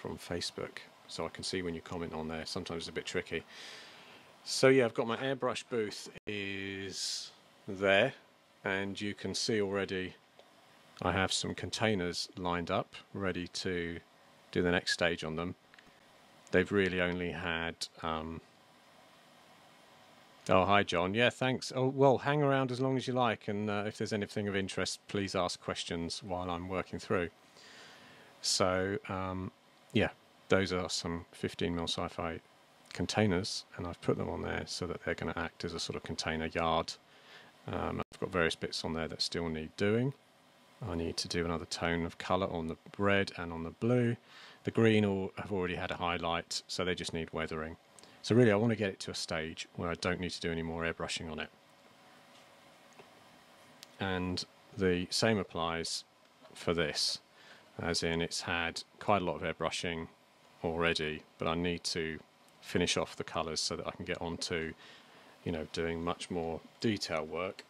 from Facebook so I can see when you comment on there. Sometimes it's a bit tricky. So yeah, I've got my airbrush booth is there and you can see already I have some containers lined up ready to do the next stage on them. They've really only had um, Oh, hi, John. Yeah, thanks. Oh, well, hang around as long as you like, and uh, if there's anything of interest, please ask questions while I'm working through. So, um, yeah, those are some 15 mil sci-fi containers, and I've put them on there so that they're going to act as a sort of container yard. Um, I've got various bits on there that still need doing. I need to do another tone of colour on the red and on the blue. The green all have already had a highlight, so they just need weathering. So really I want to get it to a stage where I don't need to do any more airbrushing on it. And the same applies for this, as in it's had quite a lot of airbrushing already, but I need to finish off the colours so that I can get on to, you know, doing much more detail work.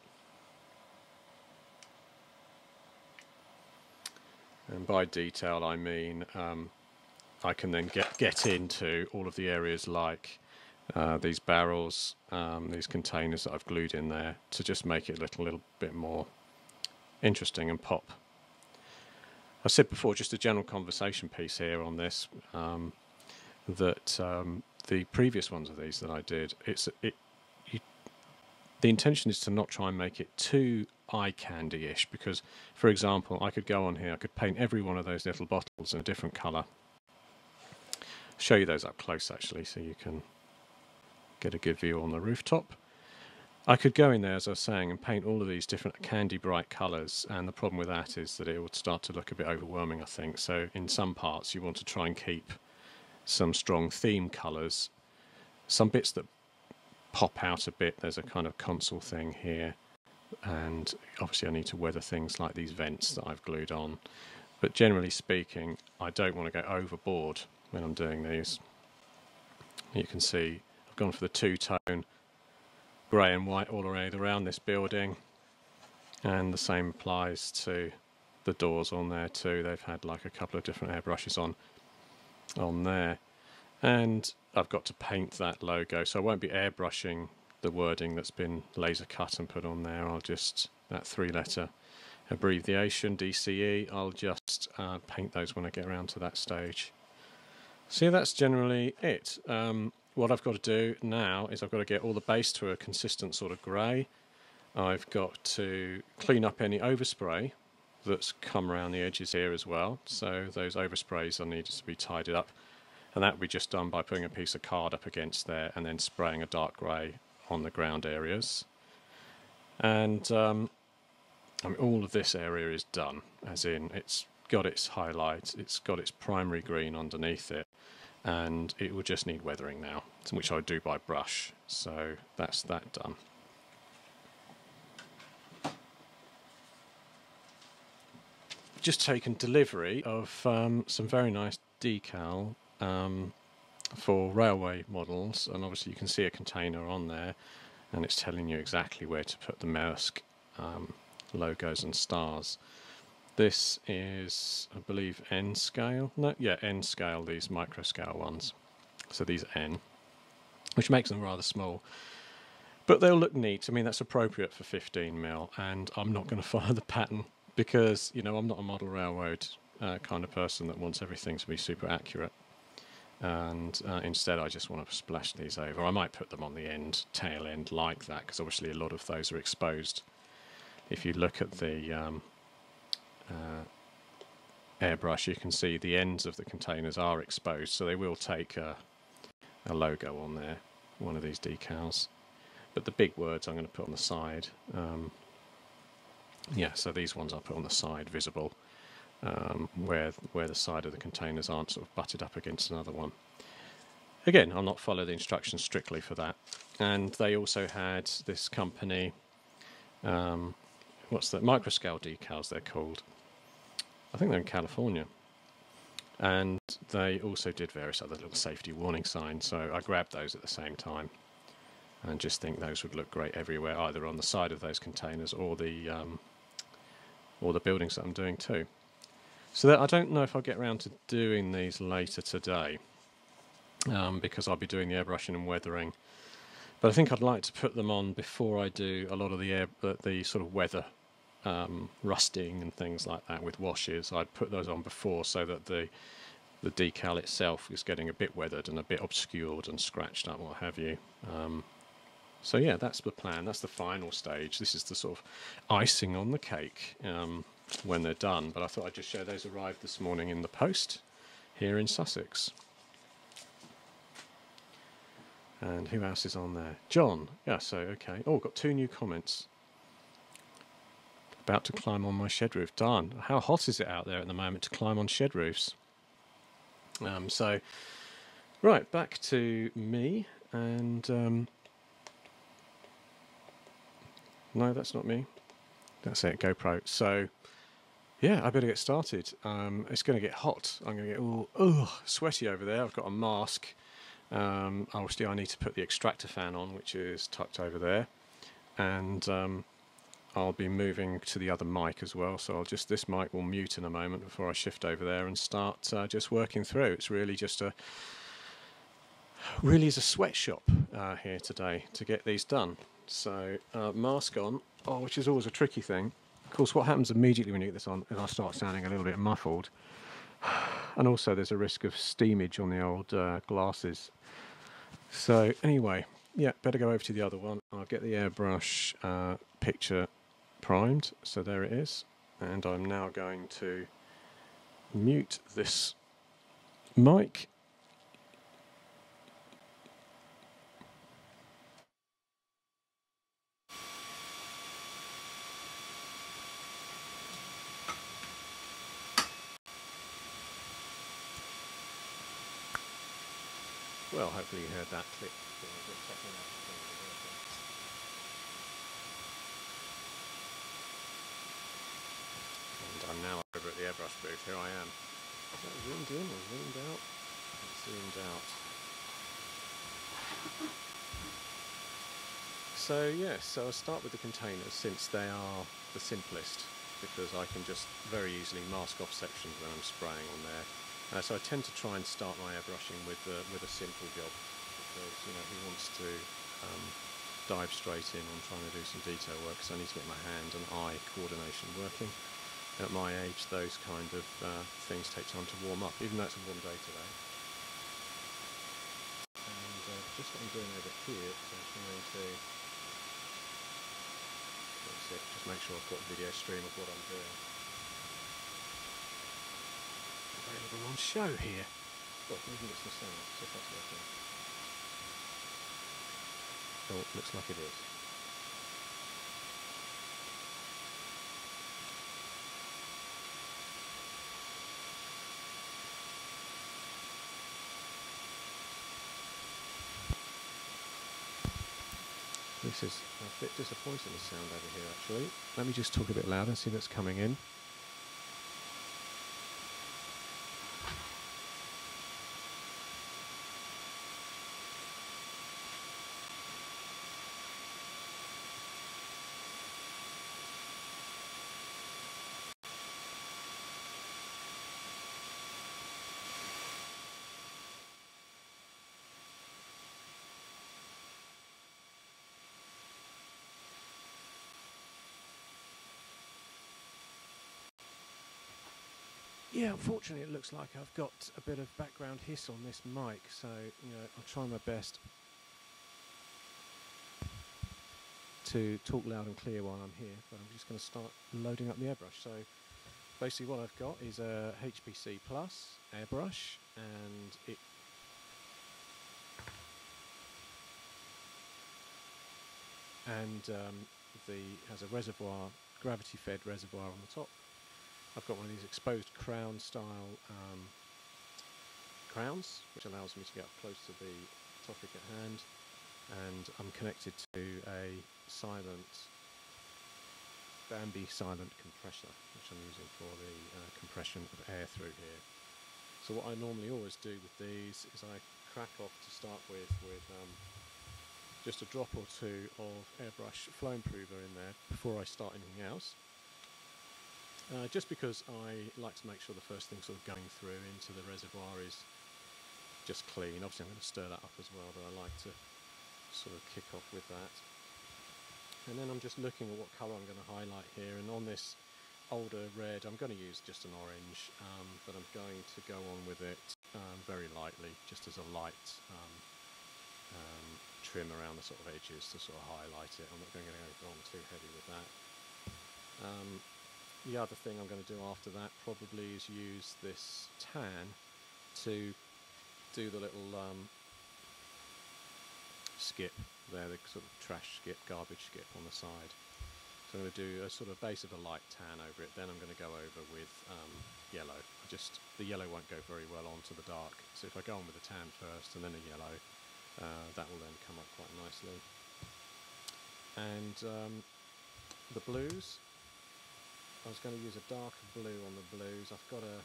And by detail I mean um, I can then get, get into all of the areas like uh, these barrels, um, these containers that I've glued in there to just make it a little, little bit more interesting and pop. I said before, just a general conversation piece here on this, um, that um, the previous ones of these that I did, it's it, you, the intention is to not try and make it too eye candy-ish because, for example, I could go on here, I could paint every one of those little bottles in a different colour. Show you those up close actually, so you can get a good view on the rooftop. I could go in there, as I was saying, and paint all of these different candy bright colours, and the problem with that is that it would start to look a bit overwhelming, I think. So, in some parts, you want to try and keep some strong theme colours. Some bits that pop out a bit, there's a kind of console thing here, and obviously, I need to weather things like these vents that I've glued on. But generally speaking, I don't want to go overboard when I'm doing these. You can see I've gone for the two-tone grey and white all around this building. And the same applies to the doors on there too. They've had like a couple of different airbrushes on on there. And I've got to paint that logo so I won't be airbrushing the wording that's been laser cut and put on there. I'll just that three letter abbreviation DCE I'll just uh, paint those when I get around to that stage. So that's generally it. Um, what I've got to do now is I've got to get all the base to a consistent sort of grey. I've got to clean up any overspray that's come around the edges here as well. So those oversprays are needed to be tidied up. And that will be just done by putting a piece of card up against there and then spraying a dark grey on the ground areas. And um, I mean, all of this area is done, as in it's got its highlights, it's got its primary green underneath it, and it will just need weathering now, which I do by brush. So that's that done. Just taken delivery of um, some very nice decal um, for railway models, and obviously you can see a container on there, and it's telling you exactly where to put the Maersk um, logos and stars. This is, I believe, N scale. No, yeah, N scale, these micro scale ones. So these N, which makes them rather small. But they'll look neat. I mean, that's appropriate for 15 mil, and I'm not going to follow the pattern because, you know, I'm not a model railroad uh, kind of person that wants everything to be super accurate. And uh, instead, I just want to splash these over. I might put them on the end, tail end, like that, because obviously a lot of those are exposed. If you look at the um, uh, airbrush, you can see the ends of the containers are exposed, so they will take a, a logo on there, one of these decals. But the big words I'm going to put on the side. Um, yeah, so these ones I'll put on the side, visible, um, where where the side of the containers aren't sort of butted up against another one. Again, I'll not follow the instructions strictly for that. And they also had this company, um, what's that, microscale decals they're called. I think they're in California. And they also did various other little safety warning signs, so I grabbed those at the same time and just think those would look great everywhere, either on the side of those containers or the um, or the buildings that I'm doing too. So that, I don't know if I'll get around to doing these later today um, because I'll be doing the airbrushing and weathering. But I think I'd like to put them on before I do a lot of the air, the, the sort of weather um, rusting and things like that with washes. I'd put those on before so that the the decal itself is getting a bit weathered and a bit obscured and scratched up, what have you. Um, so yeah, that's the plan. That's the final stage. This is the sort of icing on the cake um, when they're done. But I thought I'd just show those arrived this morning in the post here in Sussex. And who else is on there? John. Yeah, so okay. Oh, got two new comments. About to climb on my shed roof. Darn. How hot is it out there at the moment to climb on shed roofs? Um, so, right, back to me. And um, no, that's not me. That's it, GoPro. So, yeah, I better get started. Um, it's going to get hot. I'm going to get all sweaty over there. I've got a mask. Um, obviously, I need to put the extractor fan on, which is tucked over there. And um, I'll be moving to the other mic as well. So I'll just this mic will mute in a moment before I shift over there and start uh, just working through. It's really just a really is a sweatshop uh, here today to get these done. So uh, mask on, oh, which is always a tricky thing. Of course, what happens immediately when you get this on is I start sounding a little bit muffled. And also there's a risk of steamage on the old uh, glasses. So anyway, yeah, better go over to the other one. I'll get the airbrush uh, picture primed. So there it is. And I'm now going to mute this mic Well, hopefully you heard that click. And I'm now over at the airbrush booth. Here I am. Is that zoomed in or zoomed out? It's zoomed out. So yes, so I'll start with the containers since they are the simplest because I can just very easily mask off sections when I'm spraying on there uh, so I tend to try and start my airbrushing with uh, with a simple job because you know who wants to um, dive straight in on trying to do some detail work because I need to get my hand and eye coordination working. At my age, those kind of uh, things take time to warm up, even though it's a warm day today. And uh, just what I'm doing over here, so I'm trying to just make sure I've got a video stream of what I'm doing available on show here. Well, maybe it's the sound, so that's working. Oh, looks like it is. Is a bit disappointing, the sound over here actually. Let me just talk a bit louder and see what's coming in. Yeah, unfortunately, it looks like I've got a bit of background hiss on this mic, so you know I'll try my best to talk loud and clear while I'm here. But I'm just going to start loading up the airbrush. So basically, what I've got is a HPC Plus airbrush, and it and um, the has a reservoir, gravity-fed reservoir on the top I've got one of these exposed crown style um, crowns, which allows me to get up close to the topic at hand. And I'm connected to a silent, Bambi silent compressor, which I'm using for the uh, compression of air through here. So what I normally always do with these is I crack off to start with with um, just a drop or two of airbrush flow improver in there before I start anything else Uh, just because I like to make sure the first thing sort of going through into the reservoir is just clean. Obviously I'm going to stir that up as well, but I like to sort of kick off with that. And then I'm just looking at what colour I'm going to highlight here, and on this older red, I'm going to use just an orange, um, but I'm going to go on with it um, very lightly, just as a light um, um trim around the sort of edges to sort of highlight it. I'm not going to go on too heavy with that. Um, the other thing I'm going to do after that probably is use this tan to do the little um, skip there, the sort of trash skip, garbage skip on the side. So I'm going to do a sort of base of a light tan over it. Then I'm going to go over with um, yellow. Just the yellow won't go very well onto the dark. So if I go on with the tan first and then a yellow, uh, that will then come up quite nicely. And um, the blues, I was going to use a darker blue on the blues. I've got a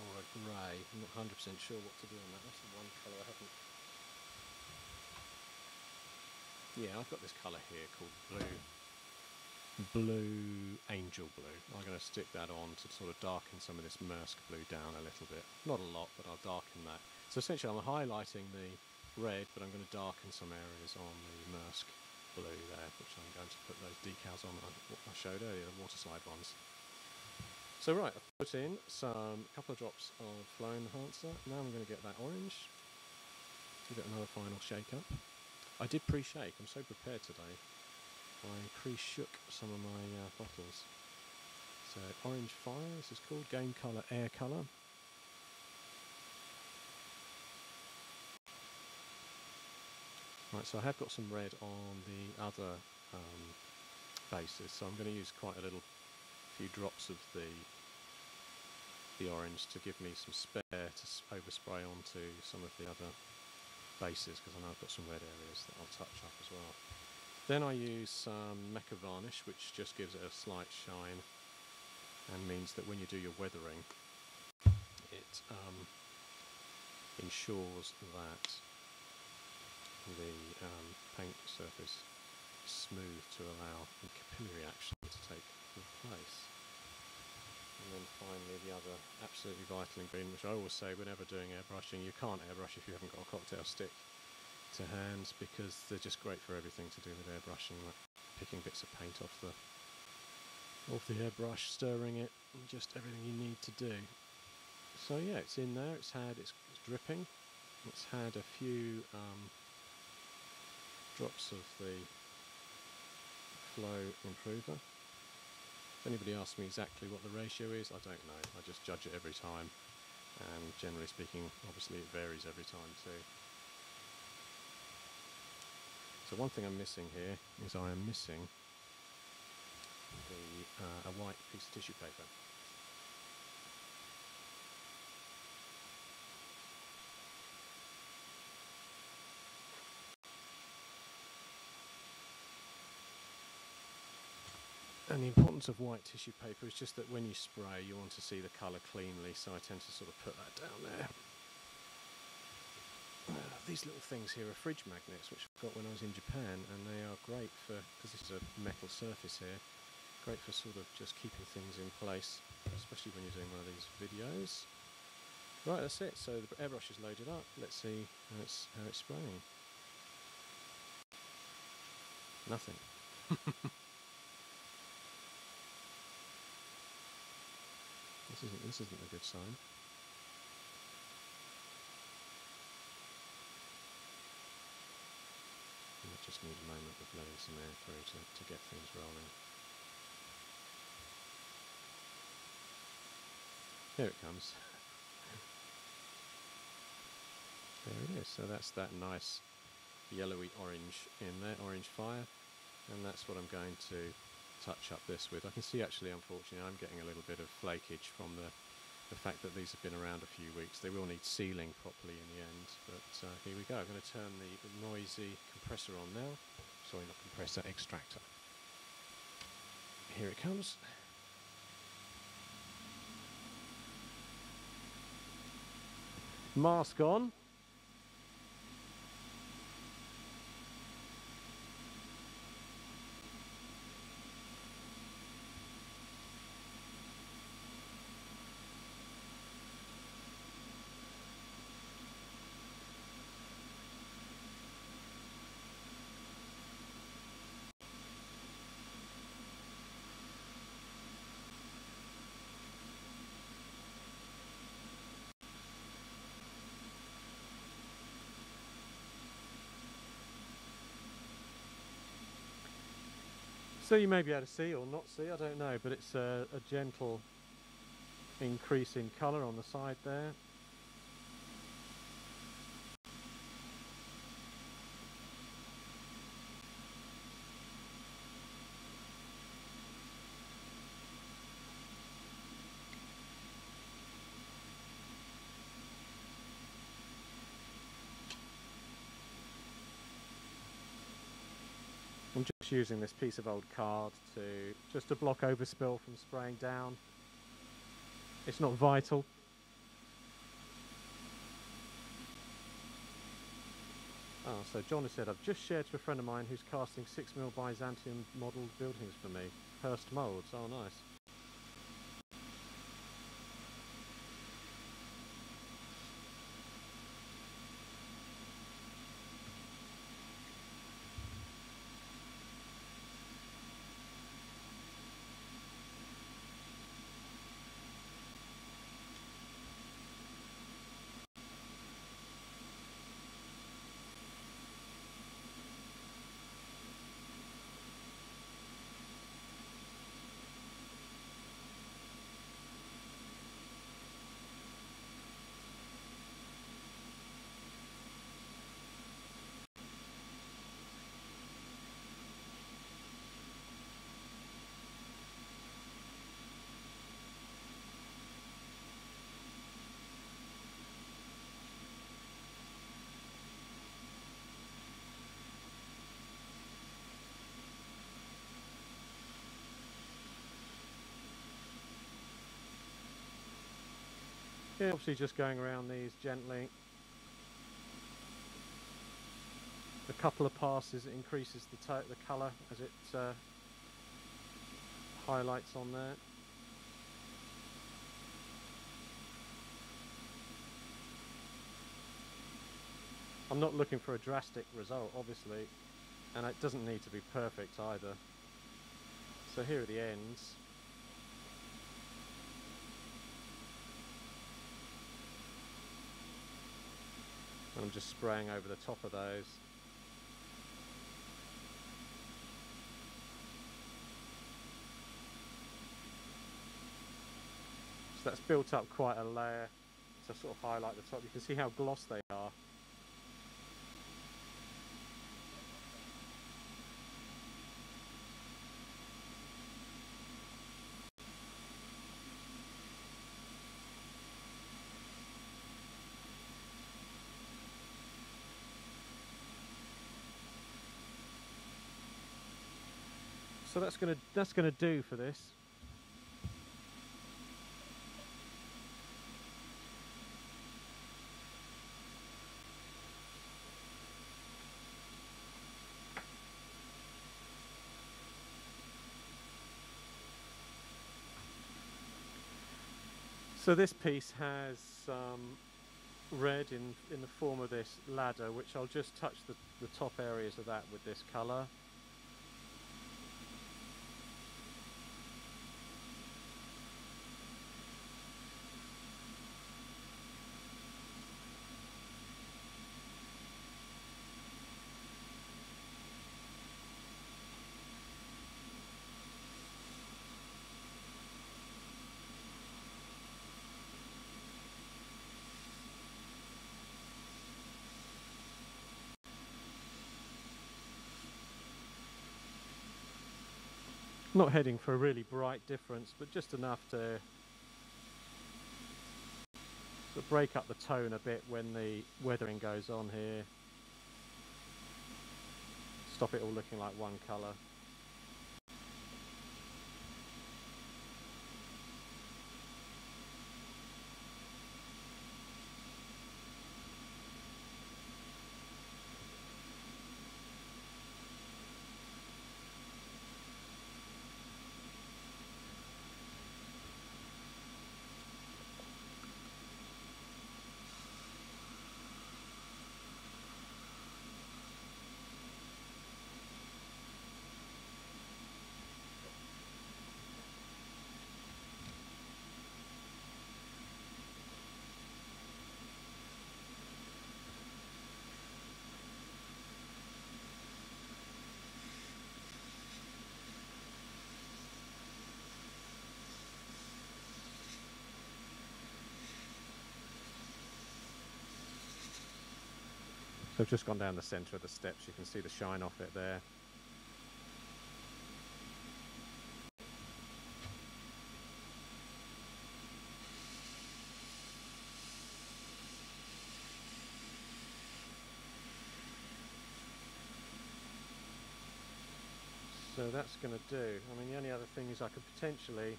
or a grey. I'm not 100% sure what to do on that. That's the one colour I haven't yeah, I've got this colour here called blue blue angel blue. I'm going to stick that on to sort of darken some of this Maersk blue down a little bit. Not a lot, but I'll darken that. So essentially I'm highlighting the red, but I'm going to darken some areas on the Maersk blue there, which I'm going to put those decals on that I showed earlier, the water slide ones. So right, I've put in some couple of drops of flow enhancer. Now I'm going to get that orange. Give it another final shake up. I did pre-shake, I'm so prepared today. I pre-shook some of my uh, bottles. So Orange Fire, this is called, Game Colour Air Colour. Right, so I have got some red on the other um, bases, so I'm going to use quite a little few drops of the the orange to give me some spare to overspray onto some of the other bases because I know I've got some red areas that I'll touch up as well. Then I use some Mecha Varnish, which just gives it a slight shine and means that when you do your weathering, it um, ensures that the um, paint surface smooth to allow the capillary action to take place. And then finally the other absolutely vital ingredient, which I always say whenever doing airbrushing, you can't airbrush if you haven't got a cocktail stick to hand because they're just great for everything to do with airbrushing, like picking bits of paint off the off the airbrush, stirring it, just everything you need to do. So yeah, it's in there. It's had it's, it's dripping. It's had a few um, drops of the flow improver. If anybody asks me exactly what the ratio is, I don't know. I just judge it every time, and generally speaking, obviously it varies every time too. So one thing I'm missing here is I am missing the, uh, a white piece of tissue paper. The importance of white tissue paper is just that when you spray you want to see the colour cleanly so I tend to sort of put that down there uh, these little things here are fridge magnets, which I got when I was in Japan, and they are great for, because this is a metal surface here, great for sort of just keeping things in place, especially when you're doing one of these videos. Right, that's it. So the airbrush is loaded up. Let's see how it's, how it's spraying. Nothing. this isn't this isn't a good sign. I just need a moment of letting some air through to, to get things rolling. Here it comes. there it is. So that's that nice yellowy orange in there, orange fire. And that's what I'm going to touch up this with. I can see actually, unfortunately, I'm getting a little bit of flakage from the the fact that these have been around a few weeks. They will need sealing properly in the end, but uh, here we go. I'm going to turn the noisy compressor on now. Sorry, not compressor, extractor. Here it comes. Mask on. So you may be able to see or not see, I don't know, but it's a, a gentle increase in colour on the side there. Using this piece of old card to just to block overspill from spraying down. It's not vital. Ah, so John has said, I've just shared to a friend of mine who's casting 6mm Byzantium modelled buildings for me. Hirst Moulds, oh nice. Obviously just going around these gently. A couple of passes increases the the colour as it uh, highlights on there. I'm not looking for a drastic result obviously and it doesn't need to be perfect either. So here are the ends. I'm just spraying over the top of those. So that's built up quite a layer to sort of highlight the top. You can see how gloss they are. So that's gonna that's gonna do for this. So this piece has um, red in, in the form of this ladder, which I'll just touch the, the top areas of that with this colour. Not heading for a really bright difference, but just enough to sort of break up the tone a bit when the weathering goes on here. Stop it all looking like one colour. I've just gone down the centre of the steps, you can see the shine off it there. So that's going to do. I mean the only other thing is I could potentially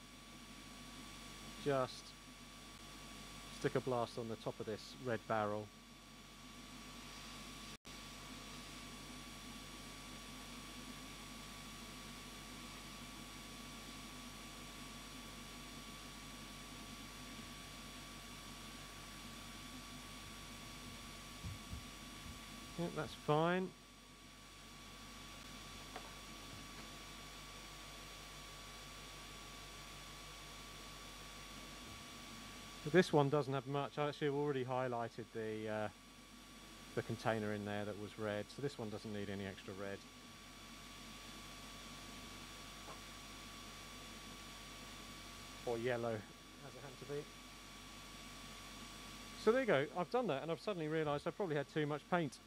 just stick a blast on the top of this red barrel that's fine. this one doesn't have much. I actually already highlighted the uh, the container in there that was red, so this one doesn't need any extra red. Or yellow, as it happened to be. So there you go, I've done that and I've suddenly realised I probably had too much paint.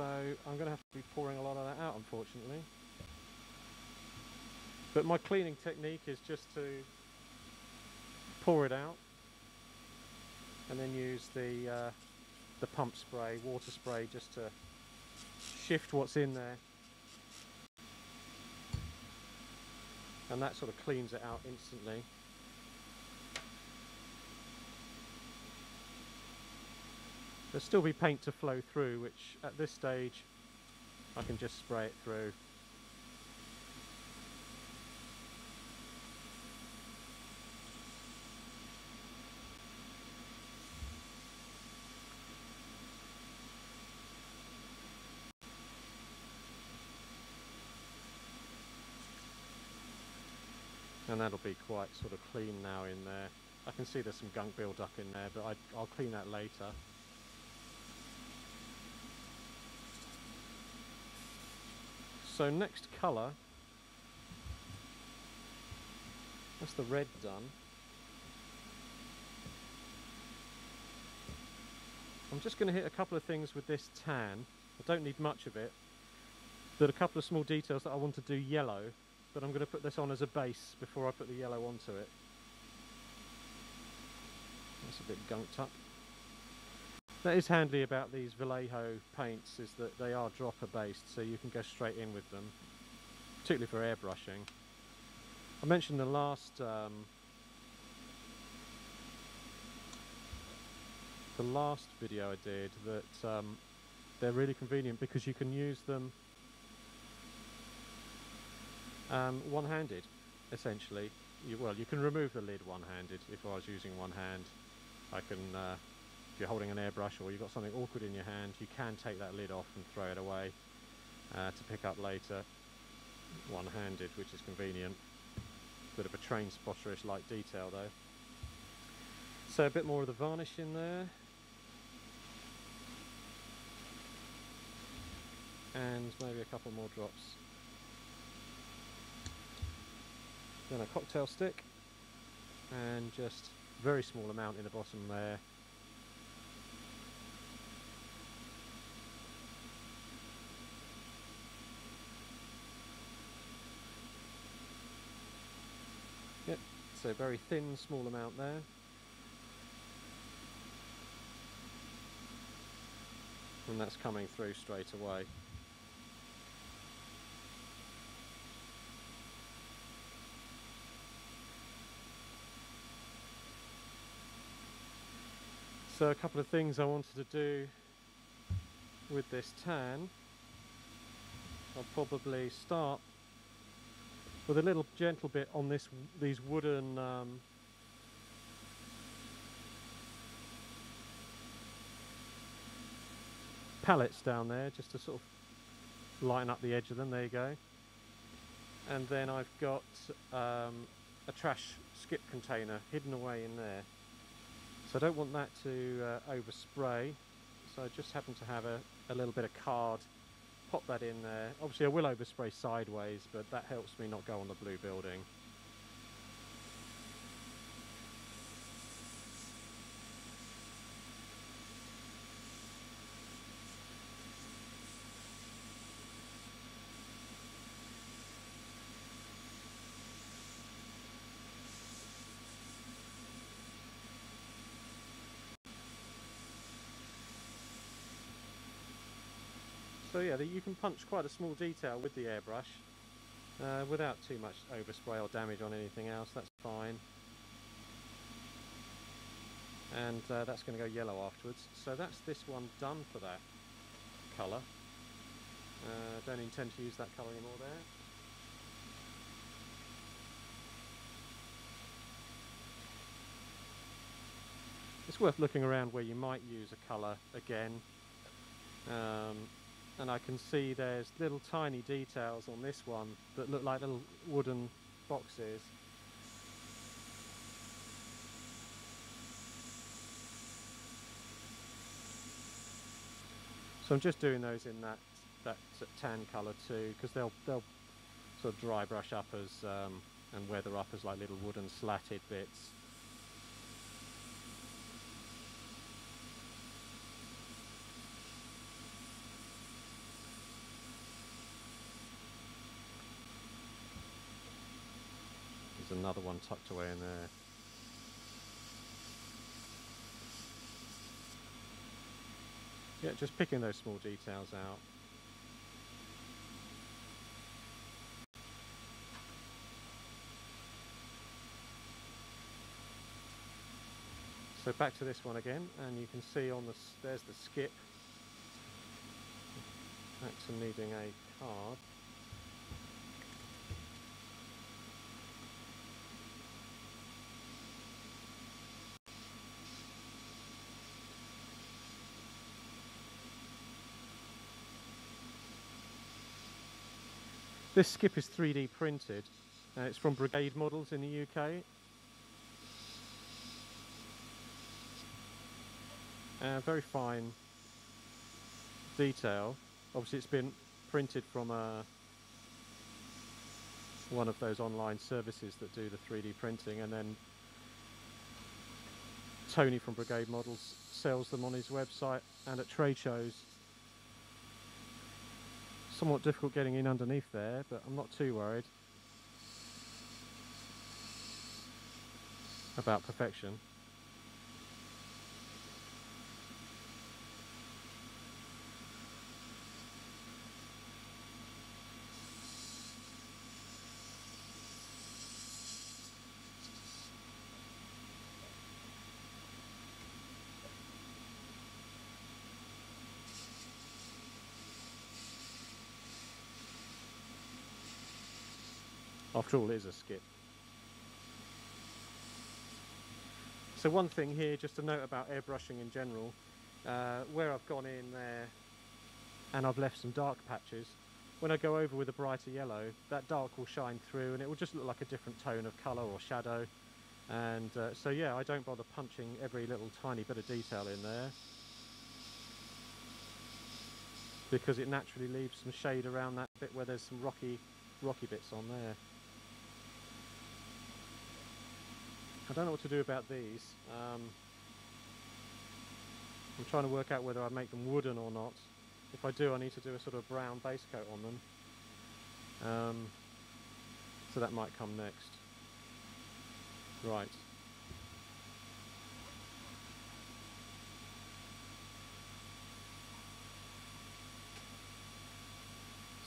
So I'm going to have to be pouring a lot of that out unfortunately. But my cleaning technique is just to pour it out and then use the uh, the pump spray, water spray, just to shift what's in there. And that sort of cleans it out instantly. There'll still be paint to flow through, which at this stage I can just spray it through and that'll be quite sort of clean now in there. I can see there's some gunk build up in there but I, I'll clean that later. So next colour, that's the red done. I'm just going to hit a couple of things with this tan. I don't need much of it. But a couple of small details that I want to do yellow but I'm going to put this on as a base before I put the yellow onto it. That's a bit gunked up. That is handy about these Vallejo paints is that they are dropper based so you can go straight in with them, particularly for airbrushing. I mentioned the last um, the last video I did that um, they're really convenient because you can use them um, one-handed essentially you, well you can remove the lid one-handed if I was using one hand I can uh, you're holding an airbrush or you've got something awkward in your hand you can take that lid off and throw it away uh, to pick up later. One-handed which is convenient. Bit of a train spotterish like detail though. So a bit more of the varnish in there. And maybe a couple more drops. Then a cocktail stick. And just very small amount in the bottom there so very thin small amount there and that's coming through straight away So a couple of things I wanted to do with this tan. I'll probably start with a little gentle bit on this these wooden um, pallets down there just to sort of lighten up the edge of them there you go and then I've got um, a trash skip container hidden away in there so I don't want that to uh, overspray. So I just happen to have a, a little bit of card. Pop that in there. Obviously I will overspray sideways, but that helps me not go on the blue building. So yeah, you can punch quite a small detail with the airbrush uh, without too much overspray or damage on anything else, that's fine. And uh, that's going to go yellow afterwards. So that's this one done for that colour. Uh, don't intend to use that colour anymore there. It's worth looking around where you might use a colour again. Um, and I can see there's little tiny details on this one that look like little wooden boxes. So I'm just doing those in that that tan colour too because they'll they'll sort of dry brush up as um, and weather up as like little wooden slatted bits. There's another one tucked away in there. Yeah, just picking those small details out. So back to this one again, and you can see on the there's the skip. To needing a card. This skip is 3D printed. Uh, it's from Brigade Models in the UK. Uh, very fine detail. Obviously it's been printed from a, uh, one of those online services that do the 3D printing and then Tony from Brigade Models sells them on his website and at trade shows somewhat difficult getting in underneath there, but I'm not too worried about perfection. After all, it is a skip. So one thing here, just a note about airbrushing in general, uh, where I've gone in there and I've left some dark patches, when I go over with a brighter yellow, that dark will shine through and it will just look like a different tone of colour or shadow. And uh, so yeah, I don't bother punching every little tiny bit of detail in there because it naturally leaves some shade around that bit where there's some rocky, rocky bits on there. I don't know what to do about these. Um, I'm trying to work out whether I make them wooden or not. If I do, I need to do a sort of brown base coat on them. Um, so that might come next. Right.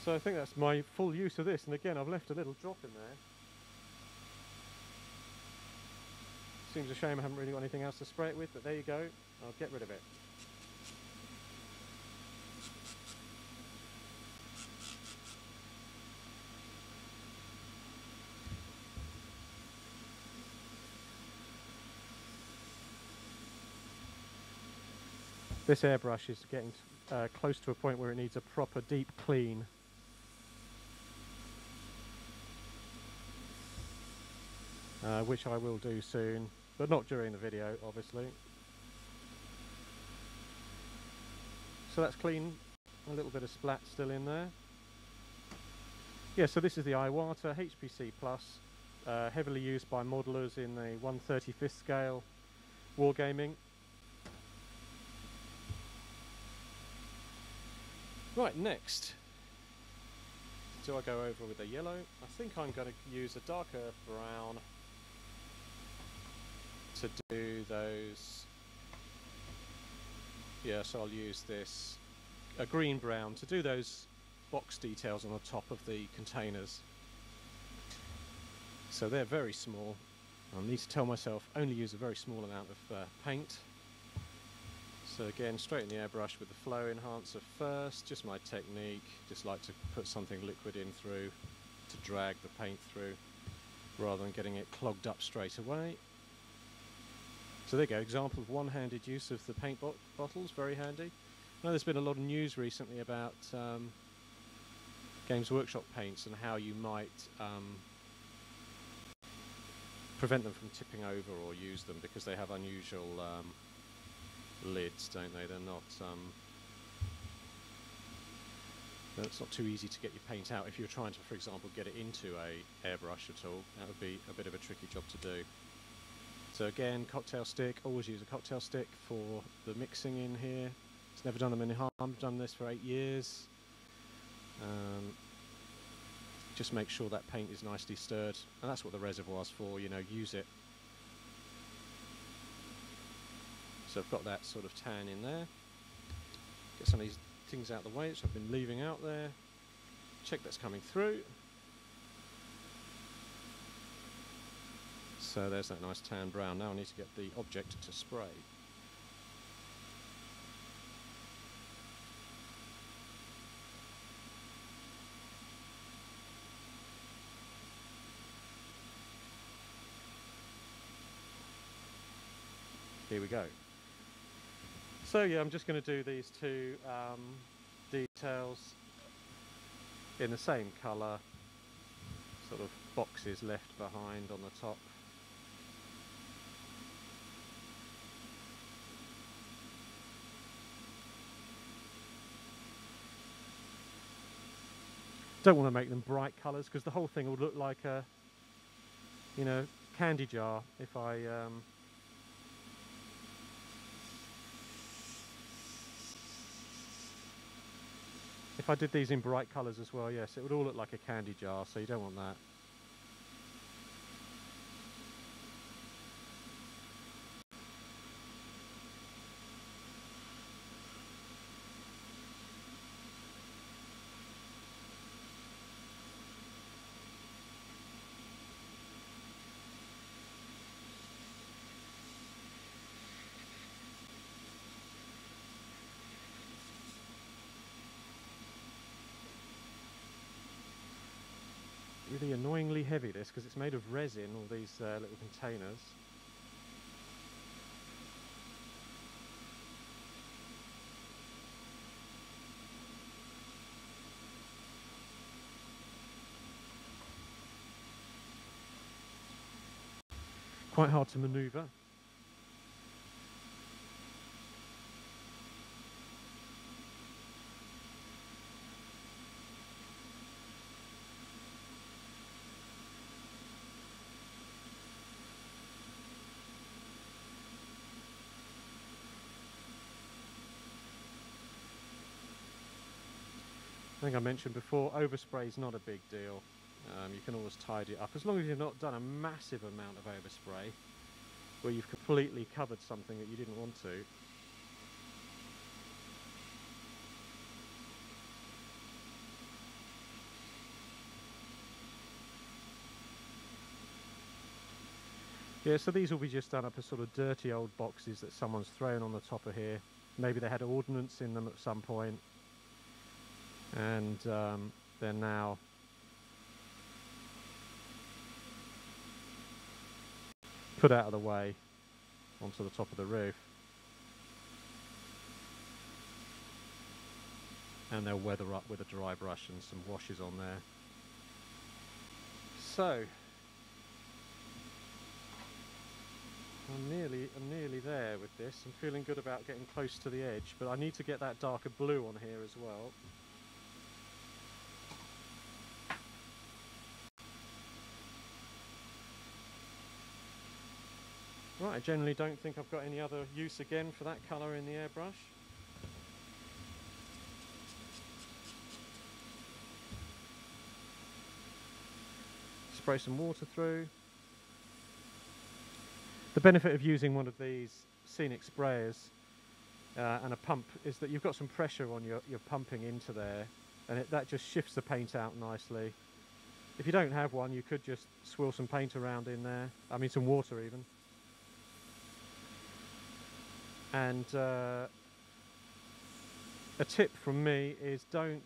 So I think that's my full use of this, and again I've left a little drop in there. Seems a shame I haven't really got anything else to spray it with, but there you go. I'll get rid of it. This airbrush is getting uh, close to a point where it needs a proper deep clean. Uh, which I will do soon but not during the video obviously. So that's clean, a little bit of splat still in there. Yeah, so this is the Iwata HPC Plus, uh, heavily used by modelers in the 135th scale wargaming. Right, next, do I go over with a yellow? I think I'm going to use a darker brown to do those yeah so I'll use this a green brown to do those box details on the top of the containers. So they're very small. I need to tell myself only use a very small amount of uh, paint. So again, straighten the airbrush with the flow enhancer first, just my technique. Just like to put something liquid in through to drag the paint through rather than getting it clogged up straight away. So there you go, example of one-handed use of the paint bo bottles, very handy. I know there's been a lot of news recently about um, Games Workshop paints and how you might um, prevent them from tipping over or use them because they have unusual um, lids, don't they? They're not. Um, it's not too easy to get your paint out if you're trying to, for example, get it into a airbrush at all. That would be a bit of a tricky job to do. So again, cocktail stick. Always use a cocktail stick for the mixing in here. It's never done them any harm. I've done this for eight years. Um, just make sure that paint is nicely stirred and that's what the reservoir's for you know use it so I've got that sort of tan in there get some of these things out of the way which I've been leaving out there check that's coming through so there's that nice tan brown now I need to get the object to spray here we go. So yeah, I'm just going to do these two um, details in the same colour, sort of boxes left behind on the top. Don't want to make them bright colours because the whole thing will look like a, you know, candy jar if I um, If I did these in bright colours as well, yes, it would all look like a candy jar, so you don't want that. Annoyingly heavy this because it's made of resin, all these uh, little containers. Quite hard to manoeuvre. I think I mentioned before, overspray is not a big deal. Um, you can always tidy it up, as long as you've not done a massive amount of overspray, where you've completely covered something that you didn't want to. Yeah, so these will be just done up as sort of dirty old boxes that someone's thrown on the top of here. Maybe they had ordnance in them at some point and um, they're now put out of the way onto the top of the roof. And they'll weather up with a dry brush and some washes on there. So I'm nearly I'm nearly there with this. I'm feeling good about getting close to the edge but I need to get that darker blue on here as well Right, I generally don't think I've got any other use again for that colour in the airbrush. Spray some water through. The benefit of using one of these scenic sprayers uh, and a pump is that you've got some pressure on your, your pumping into there and it, that just shifts the paint out nicely. If you don't have one you could just swirl some paint around in there, I mean some water even. And uh, a tip from me is don't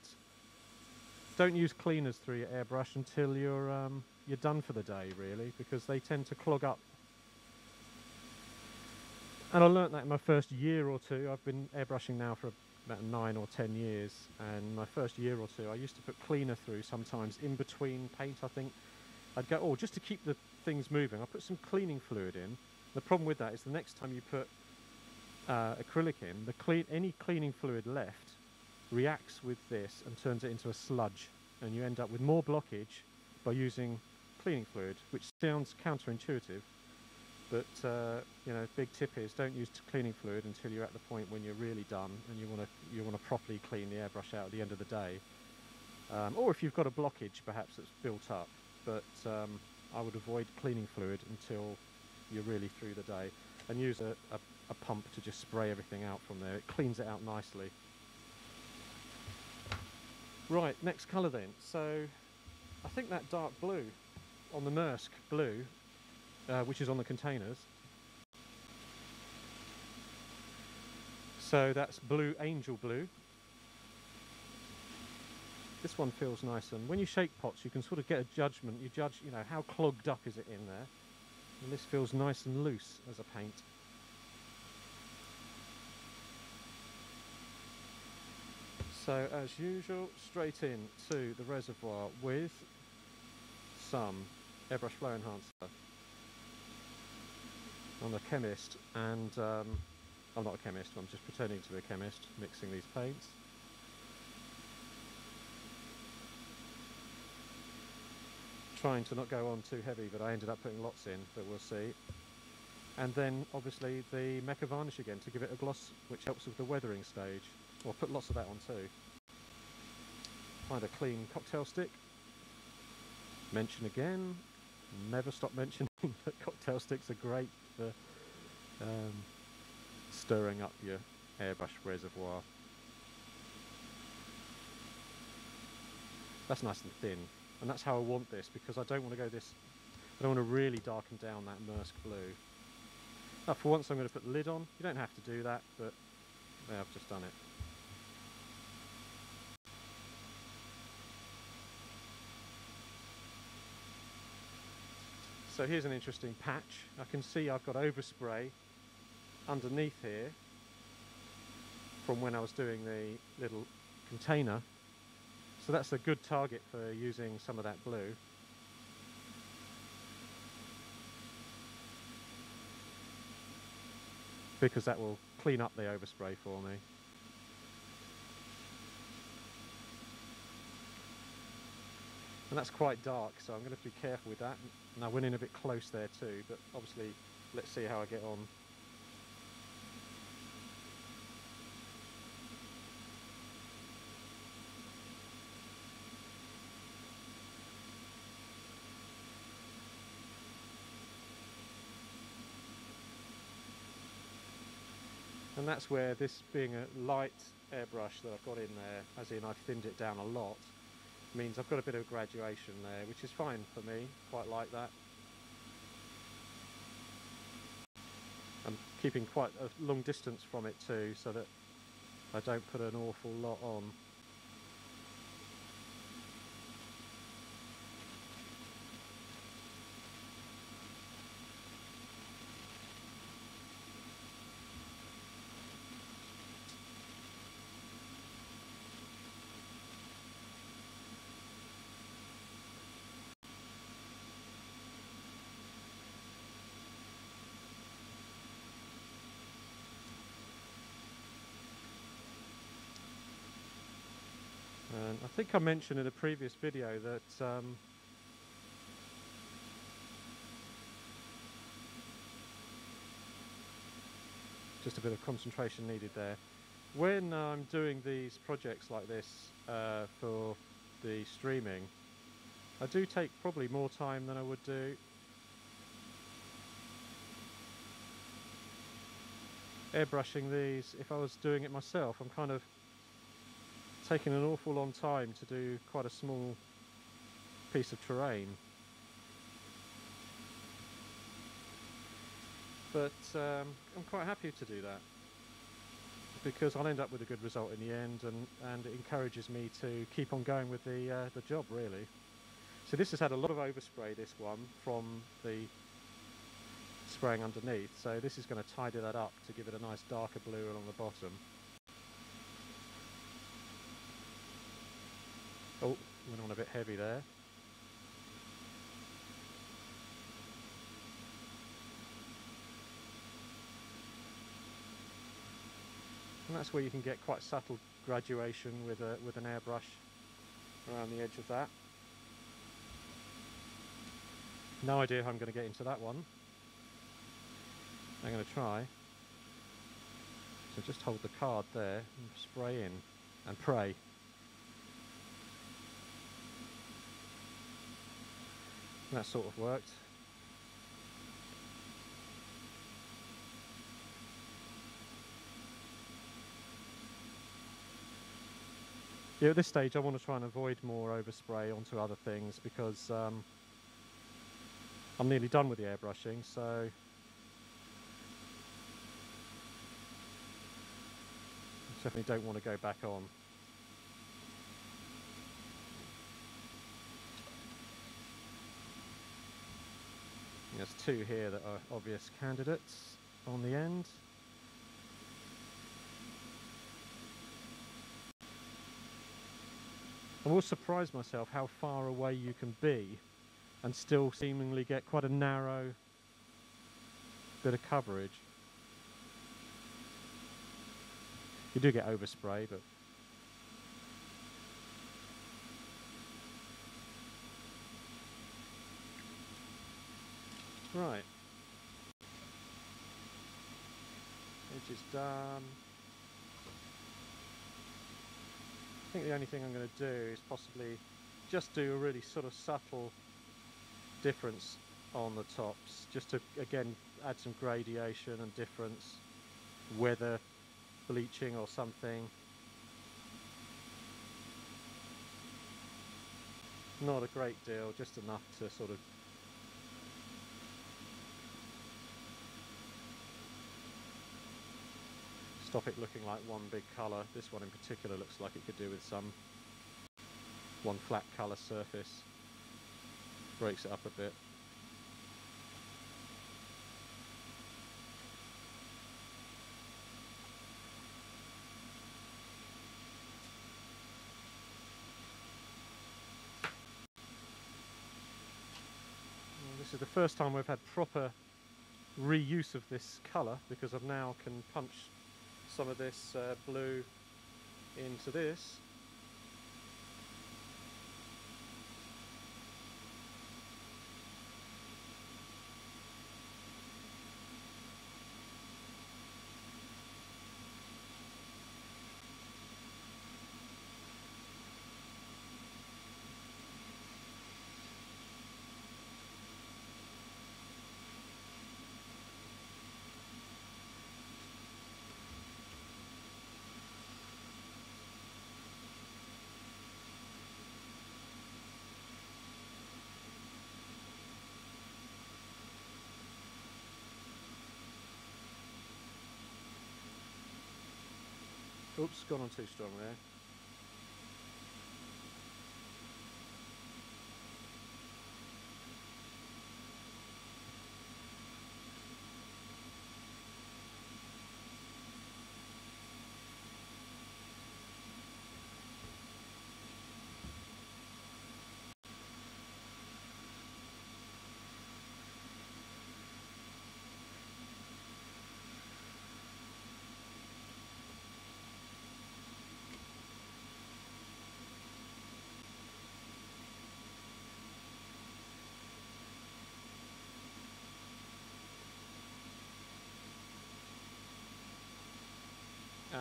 don't use cleaners through your airbrush until you're um, you're done for the day really because they tend to clog up. And I learnt that in my first year or two. I've been airbrushing now for about nine or ten years. And my first year or two I used to put cleaner through sometimes in between paint I think. I'd go oh just to keep the things moving I put some cleaning fluid in. The problem with that is the next time you put uh, acrylic in the clean any cleaning fluid left reacts with this and turns it into a sludge. And you end up with more blockage by using cleaning fluid which sounds counterintuitive but uh, you know big tip is don't use cleaning fluid until you're at the point when you're really done and you want to you want to properly clean the airbrush out at the end of the day. Um, or if you've got a blockage perhaps that's built up but um, I would avoid cleaning fluid until you're really through the day. And use a, a, a pump to just spray everything out from there it cleans it out nicely Right, next colour then. So I think that dark blue on the Maersk blue, uh, which is on the containers. So that's blue angel blue. This one feels nice and when you shake pots you can sort of get a judgment. You judge, you know, how clogged up is it in there. And this feels nice and loose as a paint. So as usual, straight in to the reservoir with some airbrush flow enhancer. I'm a chemist and um, I'm not a chemist, I'm just pretending to be a chemist mixing these paints. Trying to not go on too heavy but I ended up putting lots in, but we'll see. And then obviously the Mecha varnish again to give it a gloss which helps with the weathering stage. Well, put lots of that on too. Find a clean cocktail stick. Mention again. Never stop mentioning that cocktail sticks are great for um, stirring up your airbrush reservoir. That's nice and thin. And that's how I want this because I don't want to go this, I don't want to really darken down that Maersk blue. Now for once I'm going to put the lid on. You don't have to do that, but yeah, I've just done it. So here's an interesting patch. I can see I've got overspray underneath here from when I was doing the little container. So that's a good target for using some of that blue. Because that will clean up the overspray for me. and that's quite dark so I'm going to, to be careful with that and I went in a bit close there too but obviously let's see how I get on. And that's where this being a light airbrush that I've got in there as in I've thinned it down a lot means I've got a bit of graduation there, which is fine for me, quite like that. I'm keeping quite a long distance from it too, so that I don't put an awful lot on. Think I mentioned in a previous video that um, just a bit of concentration needed there. When I'm doing these projects like this uh, for the streaming, I do take probably more time than I would do airbrushing these, if I was doing it myself, I'm kind of taking an awful long time to do quite a small piece of terrain. But um, I'm quite happy to do that because I'll end up with a good result in the end and, and it encourages me to keep on going with the, uh, the job really. So this has had a lot of overspray this one from the spraying underneath so this is going to tidy that up to give it a nice darker blue along the bottom. Oh, went on a bit heavy there. and that's where you can get quite subtle graduation with a with an airbrush around the edge of that. No idea how I'm going to get into that one. I'm going to try. So just hold the card there and spray in and pray. That sort of worked. Yeah, at this stage I want to try and avoid more overspray onto other things because um, I'm nearly done with the airbrushing, so I definitely don't want to go back on. There's two here that are obvious candidates on the end. I will surprise myself how far away you can be and still seemingly get quite a narrow bit of coverage. You do get overspray, but right. Edge is done. I think the only thing I'm going to do is possibly just do a really sort of subtle difference on the tops just to again add some gradation and difference weather bleaching or something not a great deal just enough to sort of stop it looking like one big colour. This one in particular looks like it could do with some one flat colour surface. Breaks it up a bit. this is the first time we've had proper reuse of this colour because I've now can punch some of this uh, blue into this Oops, gone on too strong there.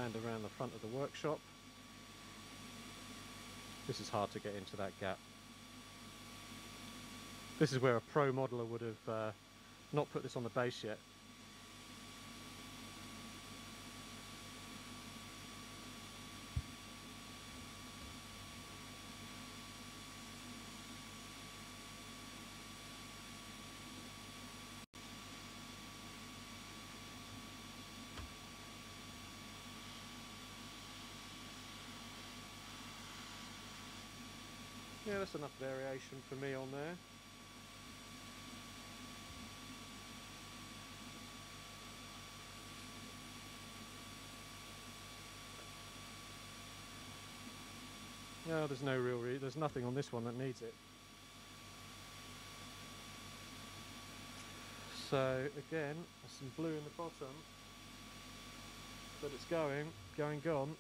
And around the front of the workshop. This is hard to get into that gap. This is where a pro modeler would have uh, not put this on the base yet. Yeah, that's enough variation for me on there. No, there's no real re there's nothing on this one that needs it. So again, there's some blue in the bottom, but it's going, going gone.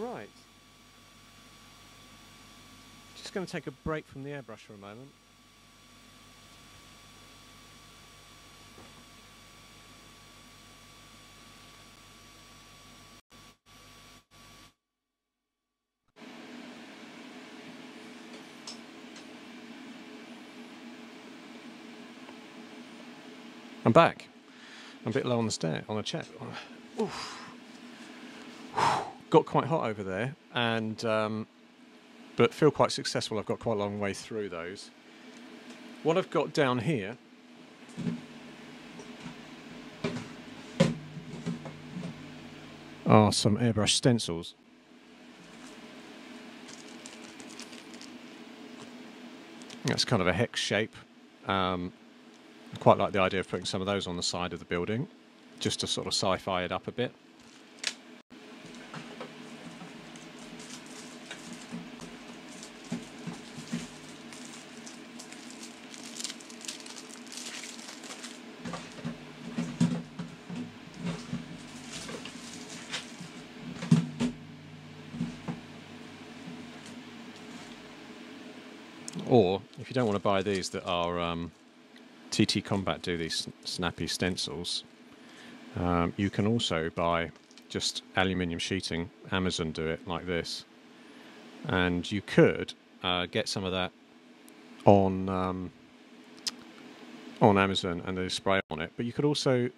Right. Just going to take a break from the airbrush for a moment. I'm back. I'm a bit low on the stair, on the chair. Oof got quite hot over there, and um, but feel quite successful. I've got quite a long way through those. What I've got down here are some airbrush stencils. That's kind of a hex shape. Um, I quite like the idea of putting some of those on the side of the building, just to sort of sci-fi it up a bit. Or if these that are um, TT Combat do these snappy stencils, um, you can also buy just aluminium sheeting. Amazon do it like this, and you could uh, get some of that on um, on Amazon and they spray on it. But you could also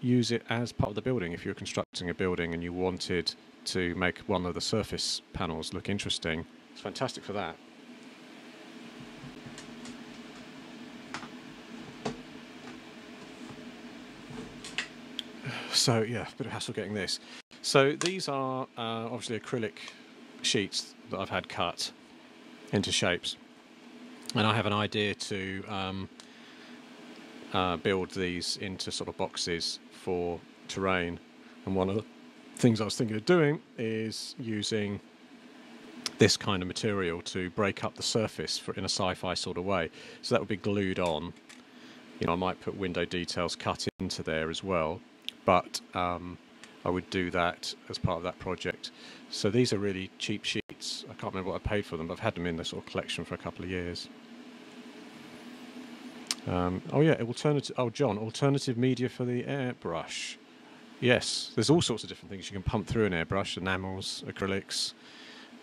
use it as part of the building if you're constructing a building and you wanted to make one of the surface panels look interesting. It's fantastic for that. So yeah, a bit of hassle getting this. So these are uh, obviously acrylic sheets that I've had cut into shapes, and I have an idea to um, uh, build these into sort of boxes for terrain. And one of the things I was thinking of doing is using this kind of material to break up the surface for, in a sci-fi sort of way. So that would be glued on. You know, I might put window details cut into there as well but um, I would do that as part of that project. So these are really cheap sheets. I can't remember what I paid for them, but I've had them in the sort of collection for a couple of years. Um, oh yeah, alternative. Oh John, alternative media for the airbrush. Yes, there's all sorts of different things you can pump through an airbrush: enamels, acrylics,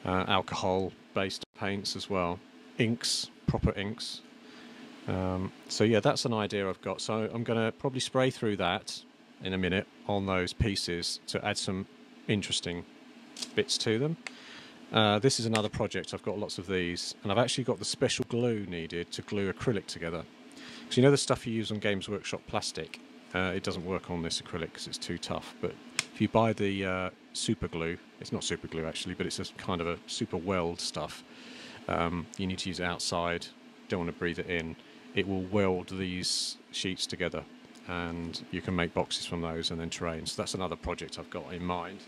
uh, alcohol-based paints as well, inks, proper inks. Um, so yeah, that's an idea I've got. So I'm going to probably spray through that in a minute on those pieces to add some interesting bits to them. Uh, this is another project, I've got lots of these, and I've actually got the special glue needed to glue acrylic together. So you know the stuff you use on Games Workshop plastic? Uh, it doesn't work on this acrylic because it's too tough, but if you buy the uh, super glue, it's not super glue actually, but it's a kind of a super weld stuff, um, you need to use it outside, don't want to breathe it in, it will weld these sheets together and you can make boxes from those and then terrain. So that's another project I've got in mind.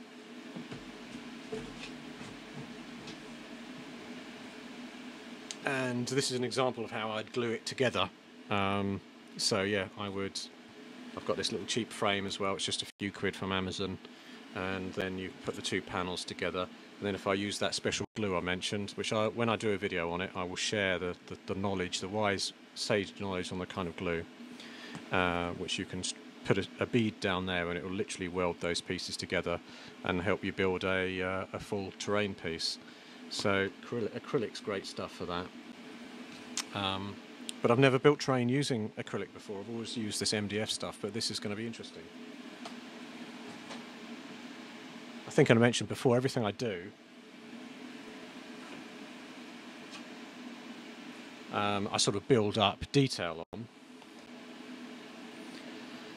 And this is an example of how I'd glue it together. Um, so yeah, I would. I've got this little cheap frame as well. It's just a few quid from Amazon, and then you put the two panels together. And then if I use that special glue I mentioned, which I, when I do a video on it, I will share the, the, the knowledge, the wise sage knowledge on the kind of glue. Uh, which you can put a, a, bead down there and it will literally weld those pieces together and help you build a, uh, a full terrain piece. So acrylic, acrylic's great stuff for that. Um, but I've never built terrain using acrylic before. I've always used this MDF stuff, but this is going to be interesting. I think I mentioned before, everything I do, um, I sort of build up detail on.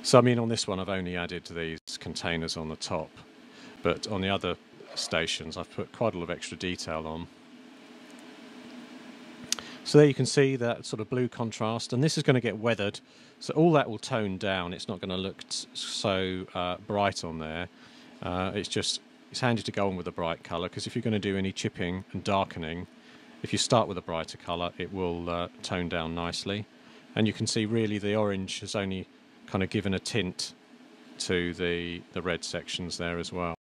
So I mean, on this one, I've only added these containers on the top, but on the other stations, I've put quite a lot of extra detail on. So there you can see that sort of blue contrast, and this is going to get weathered, so all that will tone down. It's not going to look so uh, bright on there. Uh, it's just it's handy to go on with a bright colour because if you're going to do any chipping and darkening, if you start with a brighter colour, it will uh, tone down nicely. And you can see really the orange has only kind of given a tint to the, the red sections there as well.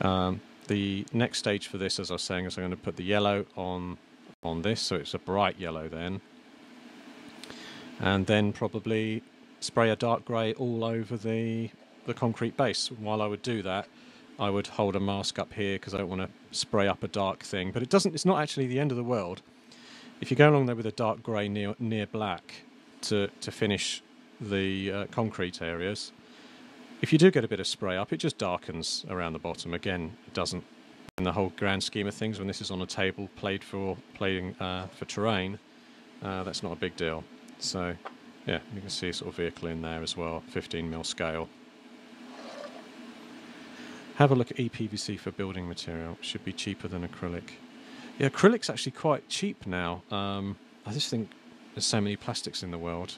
Um, the next stage for this, as I was saying, is I'm going to put the yellow on on this, so it's a bright yellow then. And then probably spray a dark grey all over the the concrete base. While I would do that, I would hold a mask up here because I don't want to spray up a dark thing. But it doesn't. It's not actually the end of the world. If you go along there with a dark grey near near black to to finish the uh, concrete areas, if you do get a bit of spray up, it just darkens around the bottom. Again, it doesn't. In the whole grand scheme of things, when this is on a table played for playing uh, for terrain, uh, that's not a big deal. So yeah, you can see a sort of vehicle in there as well, 15 mil scale. Have a look at EPVC for building material. Should be cheaper than acrylic. Yeah, acrylic's actually quite cheap now. Um, I just think there's so many plastics in the world.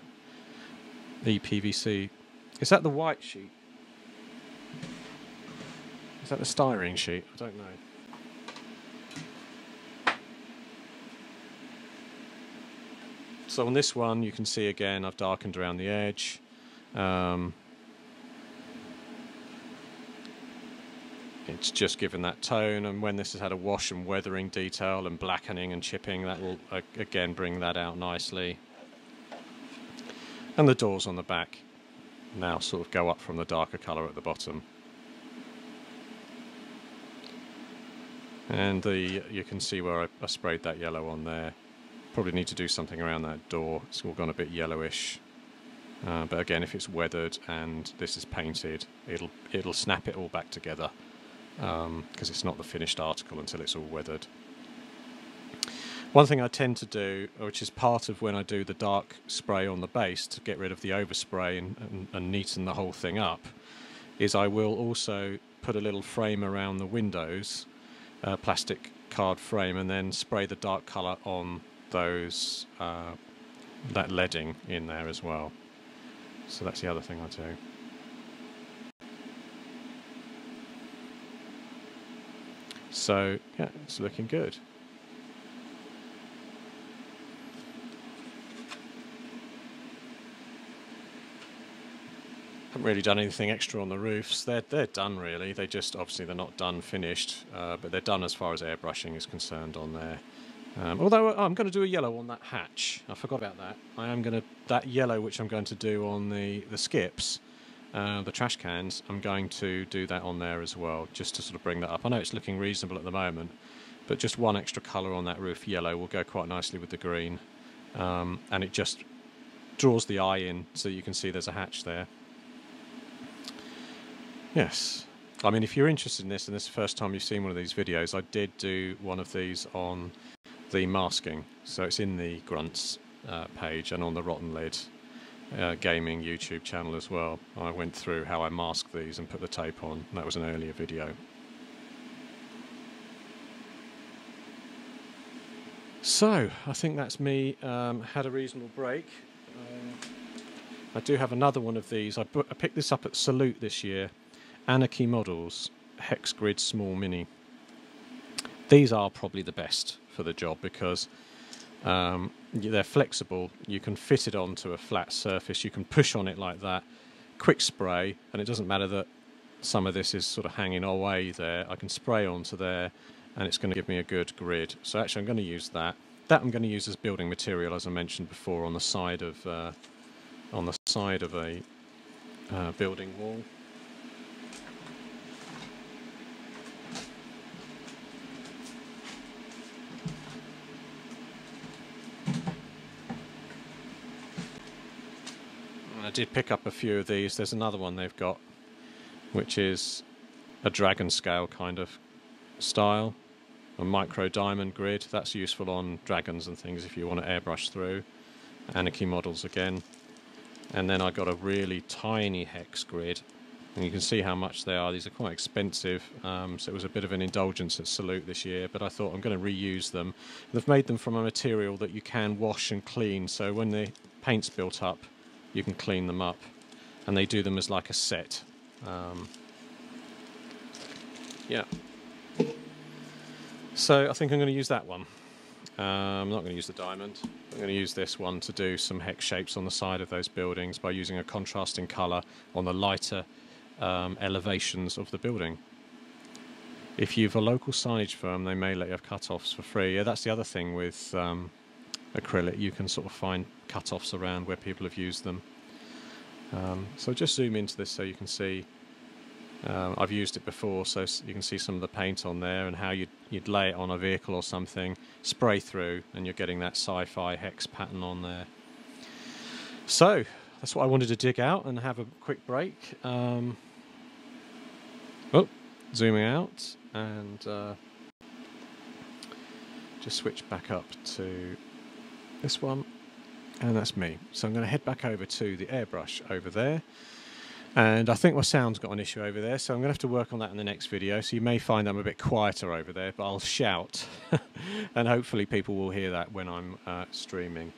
EPVC. Is that the white sheet? Is that the styrene sheet? I don't know. So on this one, you can see again, I've darkened around the edge. Um, it's just given that tone, and when this has had a wash and weathering detail and blackening and chipping, that will uh, again bring that out nicely. And the doors on the back now sort of go up from the darker colour at the bottom. And the you can see where I, I sprayed that yellow on there probably need to do something around that door. It's all gone a bit yellowish. Uh, but again, if it's weathered and this is painted, it'll it'll snap it all back together because um, it's not the finished article until it's all weathered. One thing I tend to do, which is part of when I do the dark spray on the base to get rid of the overspray and, and, and neaten the whole thing up, is I will also put a little frame around the windows, uh, plastic card frame, and then spray the dark colour on those uh, that leading in there as well. So that's the other thing I do. So yeah, it's looking good. Haven't really done anything extra on the roofs. They're they're done really. They just obviously they're not done finished, uh, but they're done as far as airbrushing is concerned on there. Um, although oh, I'm going to do a yellow on that hatch. I forgot about that. I am going to that yellow which I'm going to do on the the skips, uh, the trash cans. I'm going to do that on there as well, just to sort of bring that up. I know it's looking reasonable at the moment, but just one extra colour on that roof yellow will go quite nicely with the green, um, and it just draws the eye in so you can see there's a hatch there. Yes. I mean, if you're interested in this and this is the first time you've seen one of these videos, I did do one of these on the masking. So it's in the Grunts uh, page and on the Rotten Lid uh, gaming YouTube channel as well. I went through how I masked these and put the tape on. That was an earlier video. So, I think that's me. Um, had a reasonable break. Uh, I do have another one of these. I, I picked this up at Salute this year. Anarchy Models Hex Grid Small Mini. These are probably the best for the job because um, they're flexible. You can fit it onto a flat surface. You can push on it like that. Quick spray, and it doesn't matter that some of this is sort of hanging away there. I can spray onto there, and it's going to give me a good grid. So actually, I'm going to use that. That I'm going to use as building material, as I mentioned before, on the side of uh, on the side of a uh, building wall. I did pick up a few of these. There's another one they've got, which is a dragon scale kind of style, a micro diamond grid. That's useful on dragons and things if you want to airbrush through. Anarchy models again. And then I got a really tiny hex grid. And you can see how much they are. These are quite expensive, um, so it was a bit of an indulgence at Salute this year. But I thought I'm going to reuse them. They've made them from a material that you can wash and clean, so when the paint's built up, you can clean them up, and they do them as like a set. Um, yeah. So I think I'm going to use that one. Um, I'm not going to use the diamond. I'm going to use this one to do some hex shapes on the side of those buildings by using a contrasting colour on the lighter um, elevations of the building. If you've a local signage firm, they may let you have cut-offs for free. Yeah, that's the other thing with um, acrylic. You can sort of find cut-offs around where people have used them. Um, so just zoom into this so you can see. Um, I've used it before, so you can see some of the paint on there and how you'd, you'd lay it on a vehicle or something, spray through, and you're getting that sci-fi hex pattern on there. So that's what I wanted to dig out and have a quick break. Um, oh, zooming out and uh, just switch back up to this one and that's me. So I'm going to head back over to the airbrush over there. And I think my sound's got an issue over there, so I'm going to have to work on that in the next video. So you may find I'm a bit quieter over there, but I'll shout. and hopefully people will hear that when I'm uh, streaming.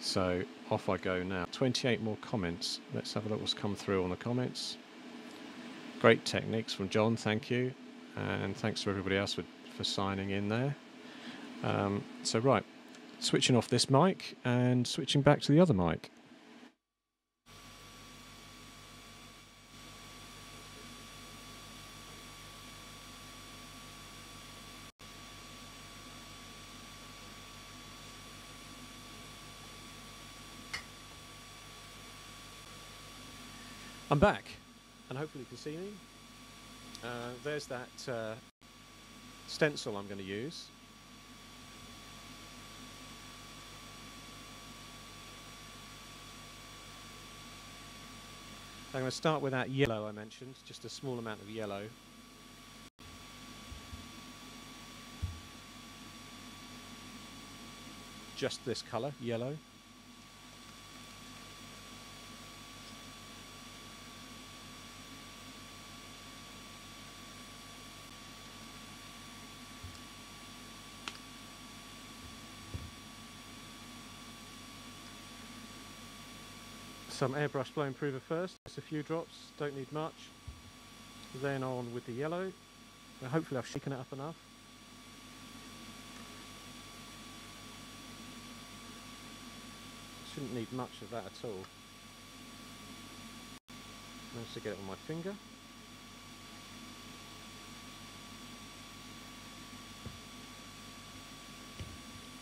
So off I go now. 28 more comments. Let's have a look what's come through on the comments. Great techniques from John, thank you. And thanks to everybody else for, for signing in there. Um, so right, switching off this mic and switching back to the other mic. I'm back, and hopefully you can see me. Uh, there's that uh, stencil I'm going to use. I'm going to start with that yellow I mentioned, just a small amount of yellow. Just this colour, yellow. Some airbrush flow improver first, just a few drops, don't need much. Then on with the yellow. hopefully I've shaken it up enough. Shouldn't need much of that at all. Managed to get it on my finger.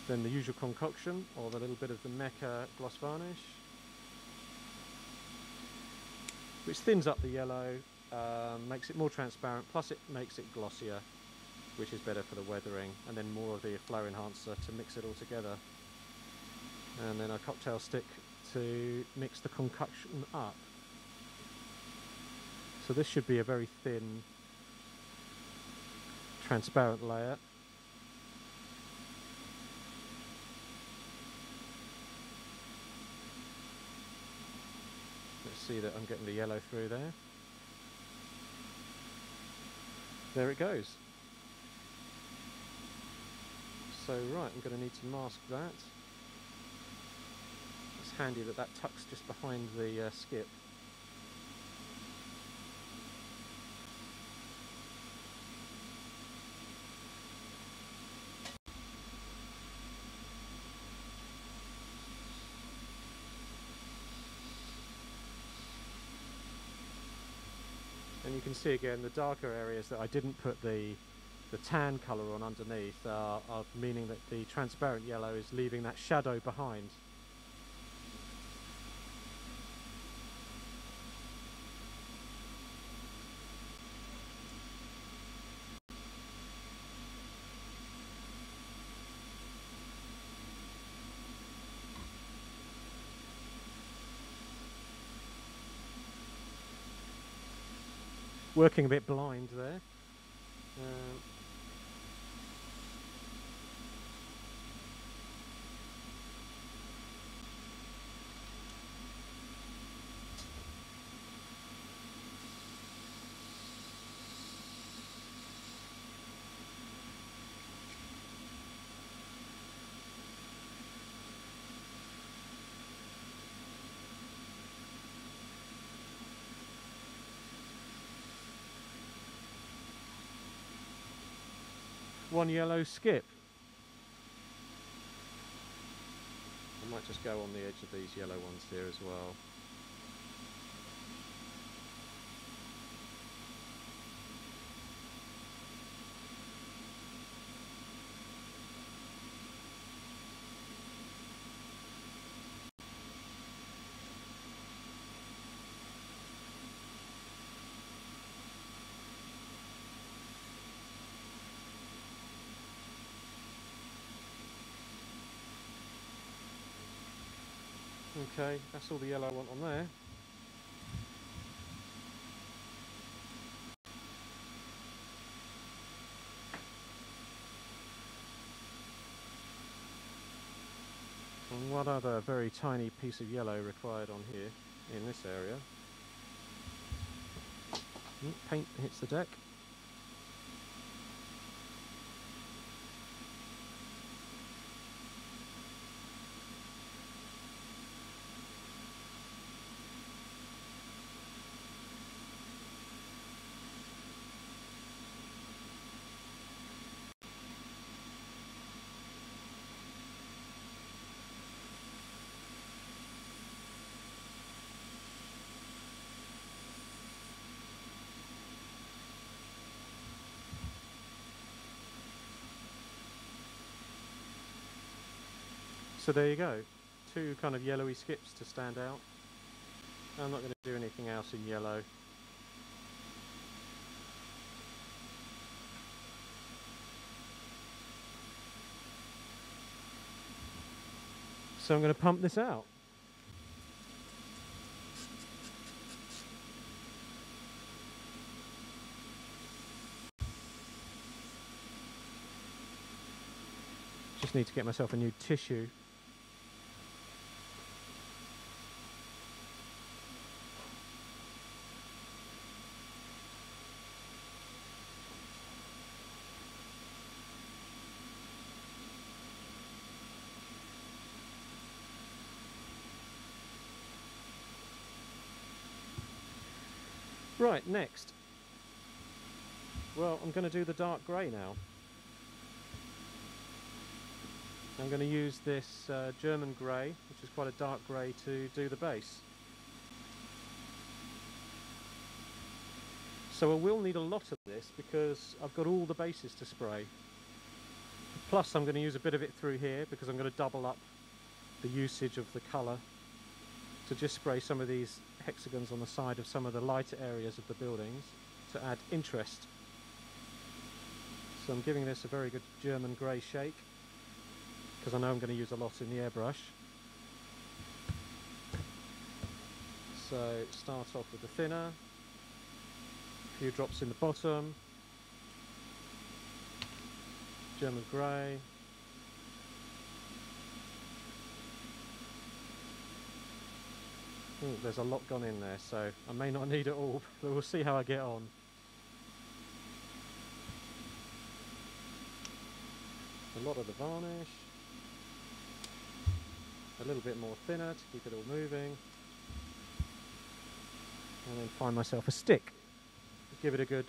Then the usual concoction of a little bit of the Mecha gloss varnish which thins up the yellow, um, makes it more transparent, plus it makes it glossier, which is better for the weathering, and then more of the flow enhancer to mix it all together. And then a cocktail stick to mix the concoction up. So this should be a very thin, transparent layer. See that I'm getting the yellow through there. There it goes. So right, I'm going to need to mask that. It's handy that that tucks just behind the uh, skip. Can see again the darker areas that I didn't put the the tan colour on underneath are, are meaning that the transparent yellow is leaving that shadow behind. Working a bit blind there. One yellow skip. I might just go on the edge of these yellow ones here as well. Okay, that's all the yellow I want on there. And one other very tiny piece of yellow required on here in this area. Mm, Paint hits the deck. So there you go, two kind of yellowy skips to stand out. I'm not going to do anything else in yellow. So I'm going to pump this out. Just need to get myself a new tissue. Right, next. Well, I'm going to do the dark grey now. I'm going to use this uh, German grey, which is quite a dark grey, to do the base. So I will need a lot of this because I've got all the bases to spray. Plus I'm going to use a bit of it through here because I'm going to double up the usage of the colour to just spray some of these hexagons on the side of some of the lighter areas of the buildings to add interest. So I'm giving this a very good German grey shake because I know I'm going to use a lot in the airbrush. So start off with the thinner, a few drops in the bottom, German grey, Ooh, there's a lot gone in there, so I may not need it all, but we'll see how I get on. A lot of the varnish, a little bit more thinner to keep it all moving, and then find myself a stick. Give it a good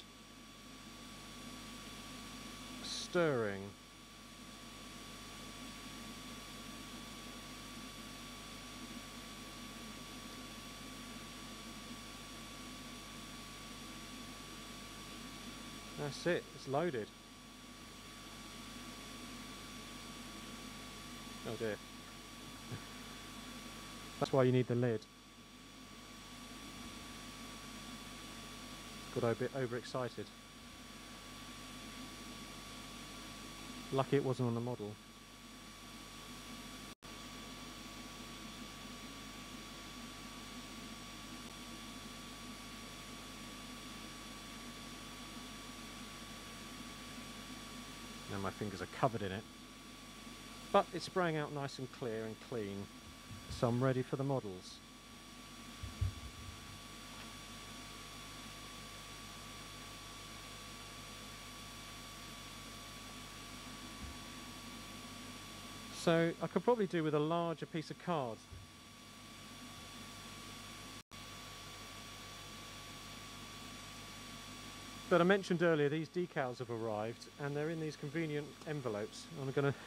stirring. That's it, it's loaded. Oh dear. That's why you need the lid. Got a bit overexcited. Lucky it wasn't on the model. Fingers are covered in it. But it's spraying out nice and clear and clean, so I'm ready for the models. So I could probably do with a larger piece of card. But I mentioned earlier these decals have arrived and they're in these convenient envelopes. I'm going to,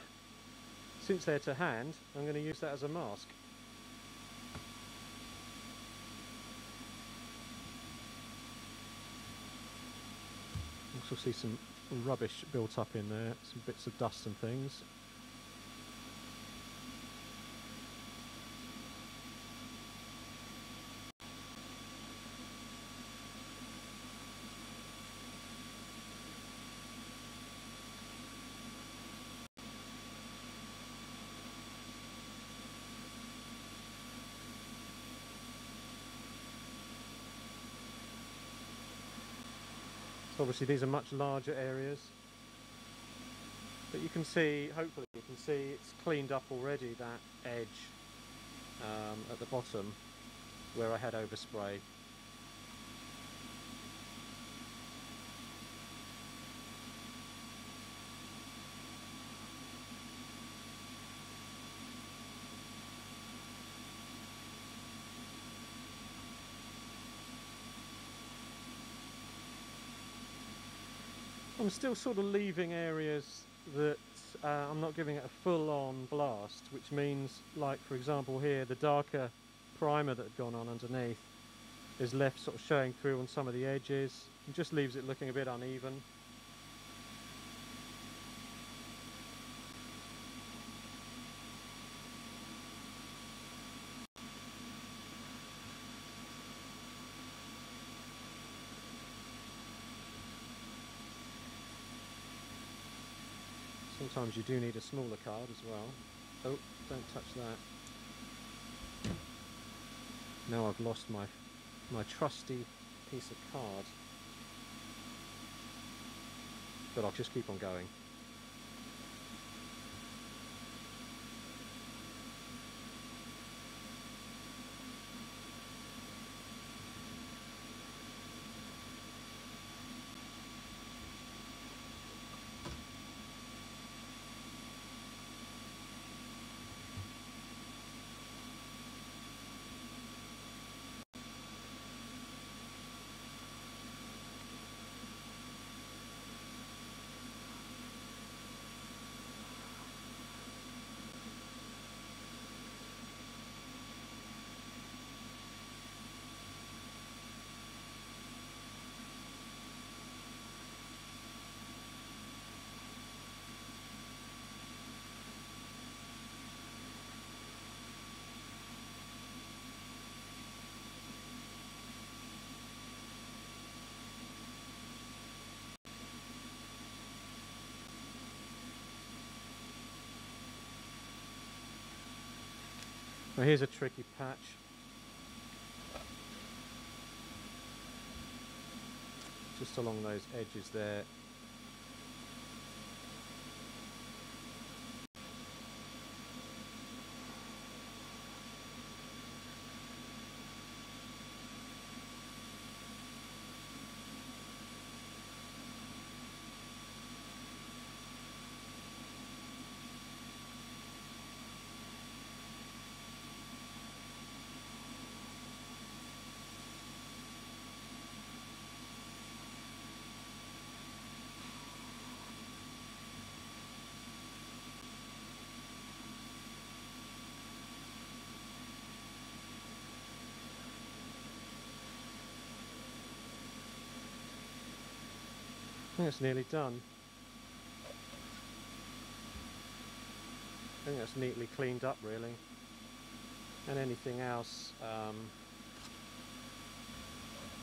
since they're to hand, I'm going to use that as a mask. Also see some rubbish built up in there, some bits of dust and things. Obviously these are much larger areas. But you can see, hopefully you can see it's cleaned up already that edge um, at the bottom where I had overspray. I'm still sort of leaving areas that uh, I'm not giving it a full-on blast, which means, like for example here, the darker primer that had gone on underneath is left sort of showing through on some of the edges. It just leaves it looking a bit uneven. Sometimes you do need a smaller card as well. Oh, don't touch that. Now I've lost my my trusty piece of card. But I'll just keep on going. Now here's a tricky patch. Just along those edges there. Think it's nearly done. I think that's neatly cleaned up really. And anything else, um,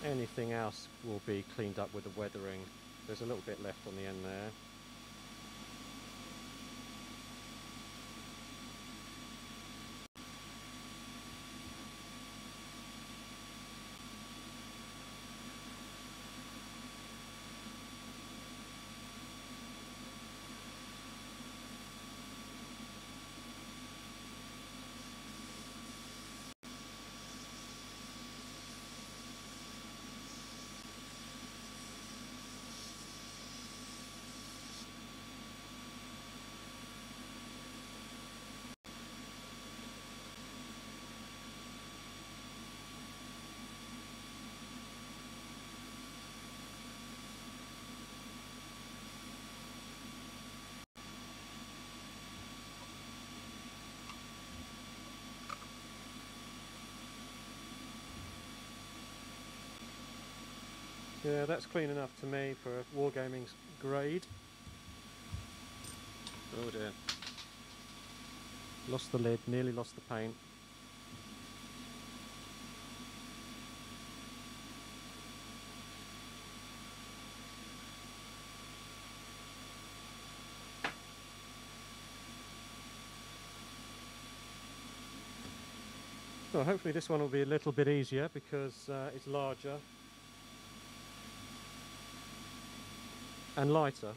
anything else will be cleaned up with the weathering. There's a little bit left on the end there. Yeah, that's clean enough to me for a wargaming grade. Oh dear. Lost the lid, nearly lost the paint. Well, hopefully this one will be a little bit easier because uh, it's larger and lighter.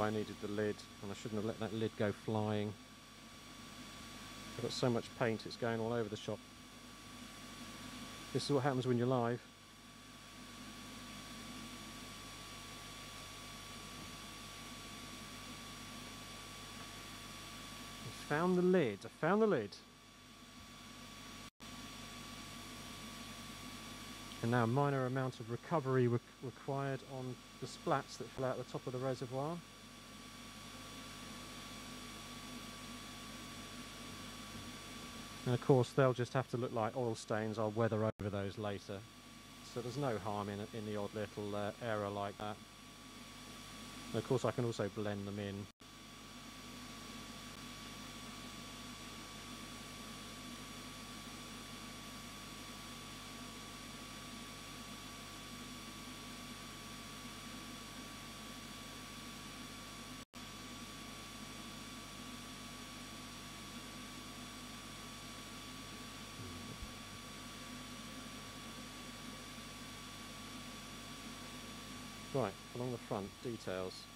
Why I needed the lid, and I shouldn't have let that lid go flying. I've got so much paint, it's going all over the shop. This is what happens when you're live. I found the lid, I found the lid. And now a minor amount of recovery re required on the splats that fell out the top of the reservoir. And of course they'll just have to look like oil stains, I'll weather over those later. So there's no harm in, in the odd little uh, error like that. And of course I can also blend them in Right, along the front, details.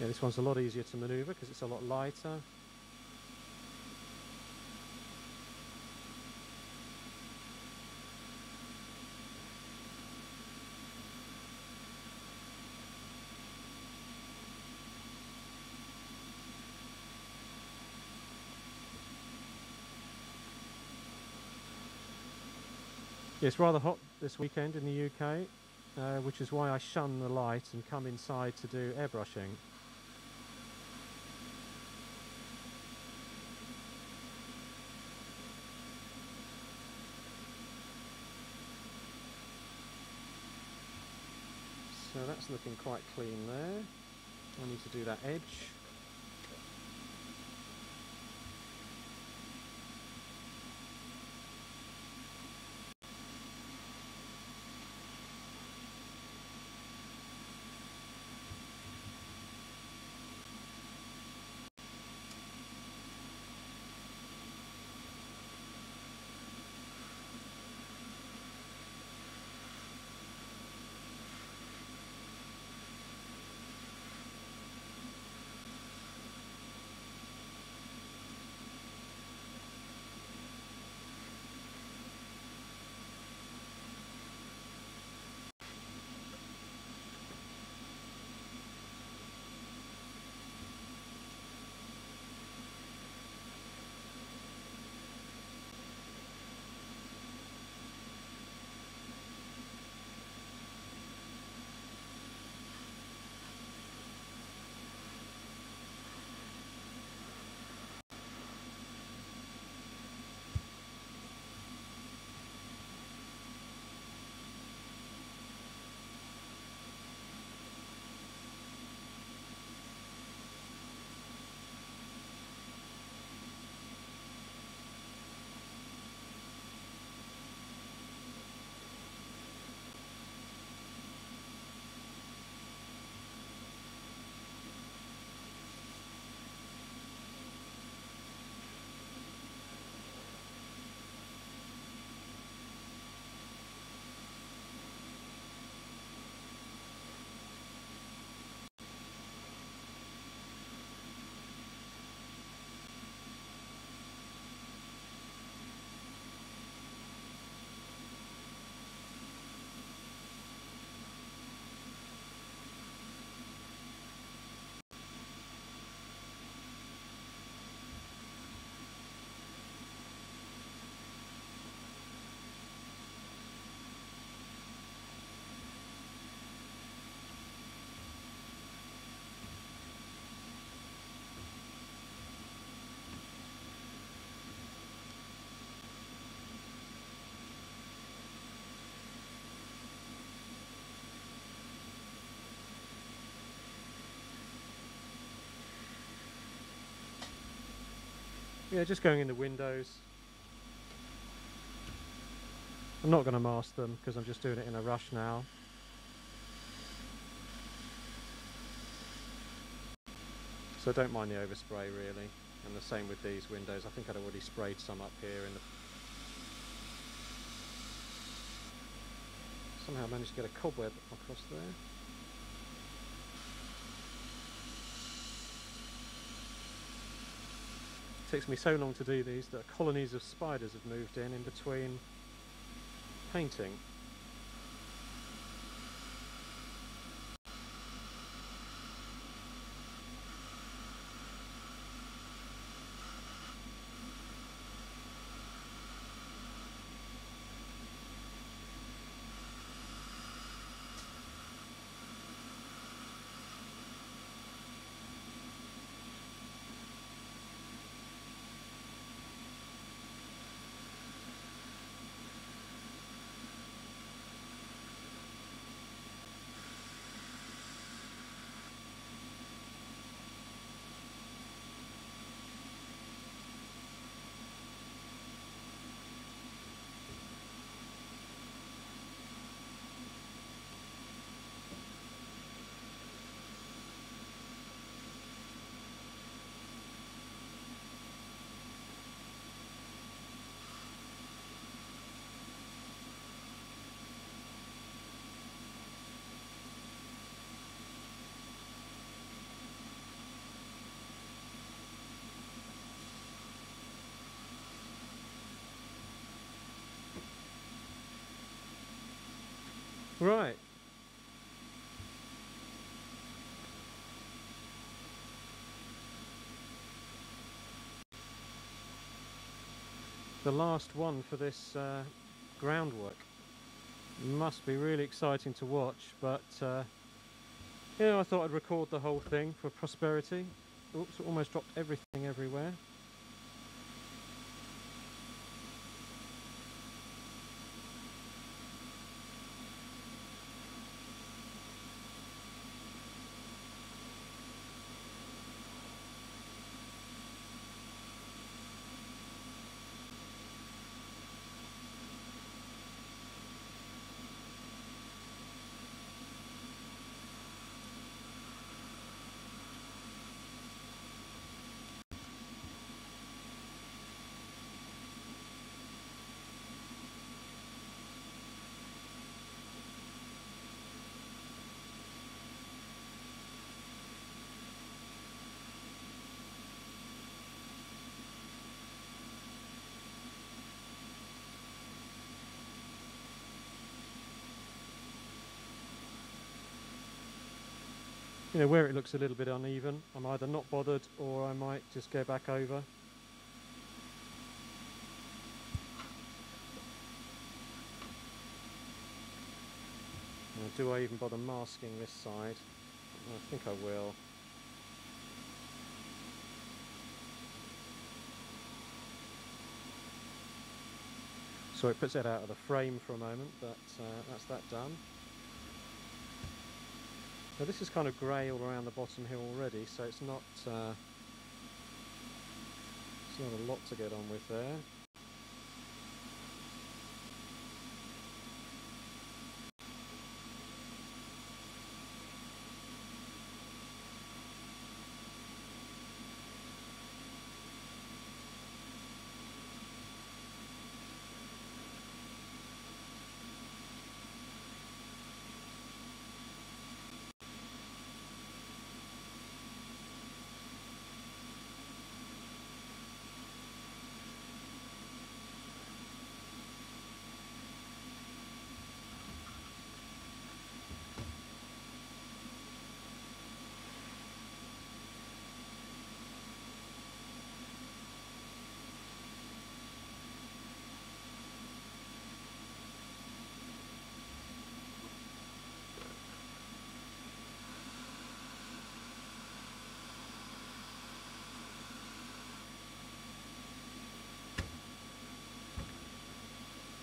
Yeah, this one's a lot easier to manoeuvre because it's a lot lighter. Yeah, it's rather hot this weekend in the UK, uh, which is why I shun the light and come inside to do airbrushing. That's looking quite clean there. I need to do that edge. Yeah, just going in the windows. I'm not going to mask them because I'm just doing it in a rush now. So don't mind the overspray really. And the same with these windows. I think I'd already sprayed some up here in the somehow managed to get a cobweb across there. Takes me so long to do these that colonies of spiders have moved in in between painting. Right. The last one for this uh, groundwork. Must be really exciting to watch, but uh, I thought I'd record the whole thing for prosperity. Oops, almost dropped everything everywhere. You know, where it looks a little bit uneven, I'm either not bothered or I might just go back over. Do I even bother masking this side? I think I will. So it puts that out of the frame for a moment, but uh, that's that done. So this is kind of grey all around the bottom here already, so it's not uh, it's not a lot to get on with there.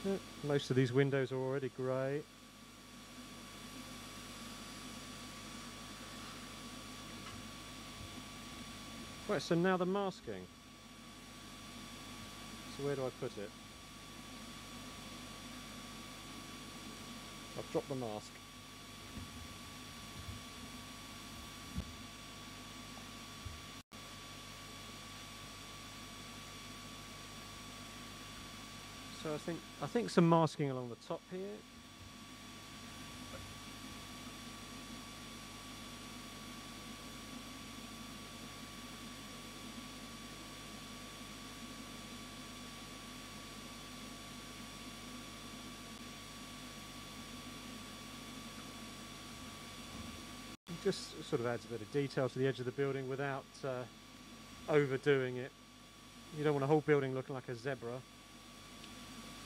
Mm. Most of these windows are already grey. Right, so now the masking. So where do I put it? I've dropped the mask. I think I think some masking along the top here. Just sort of adds a bit of detail to the edge of the building without uh, overdoing it. You don't want a whole building looking like a zebra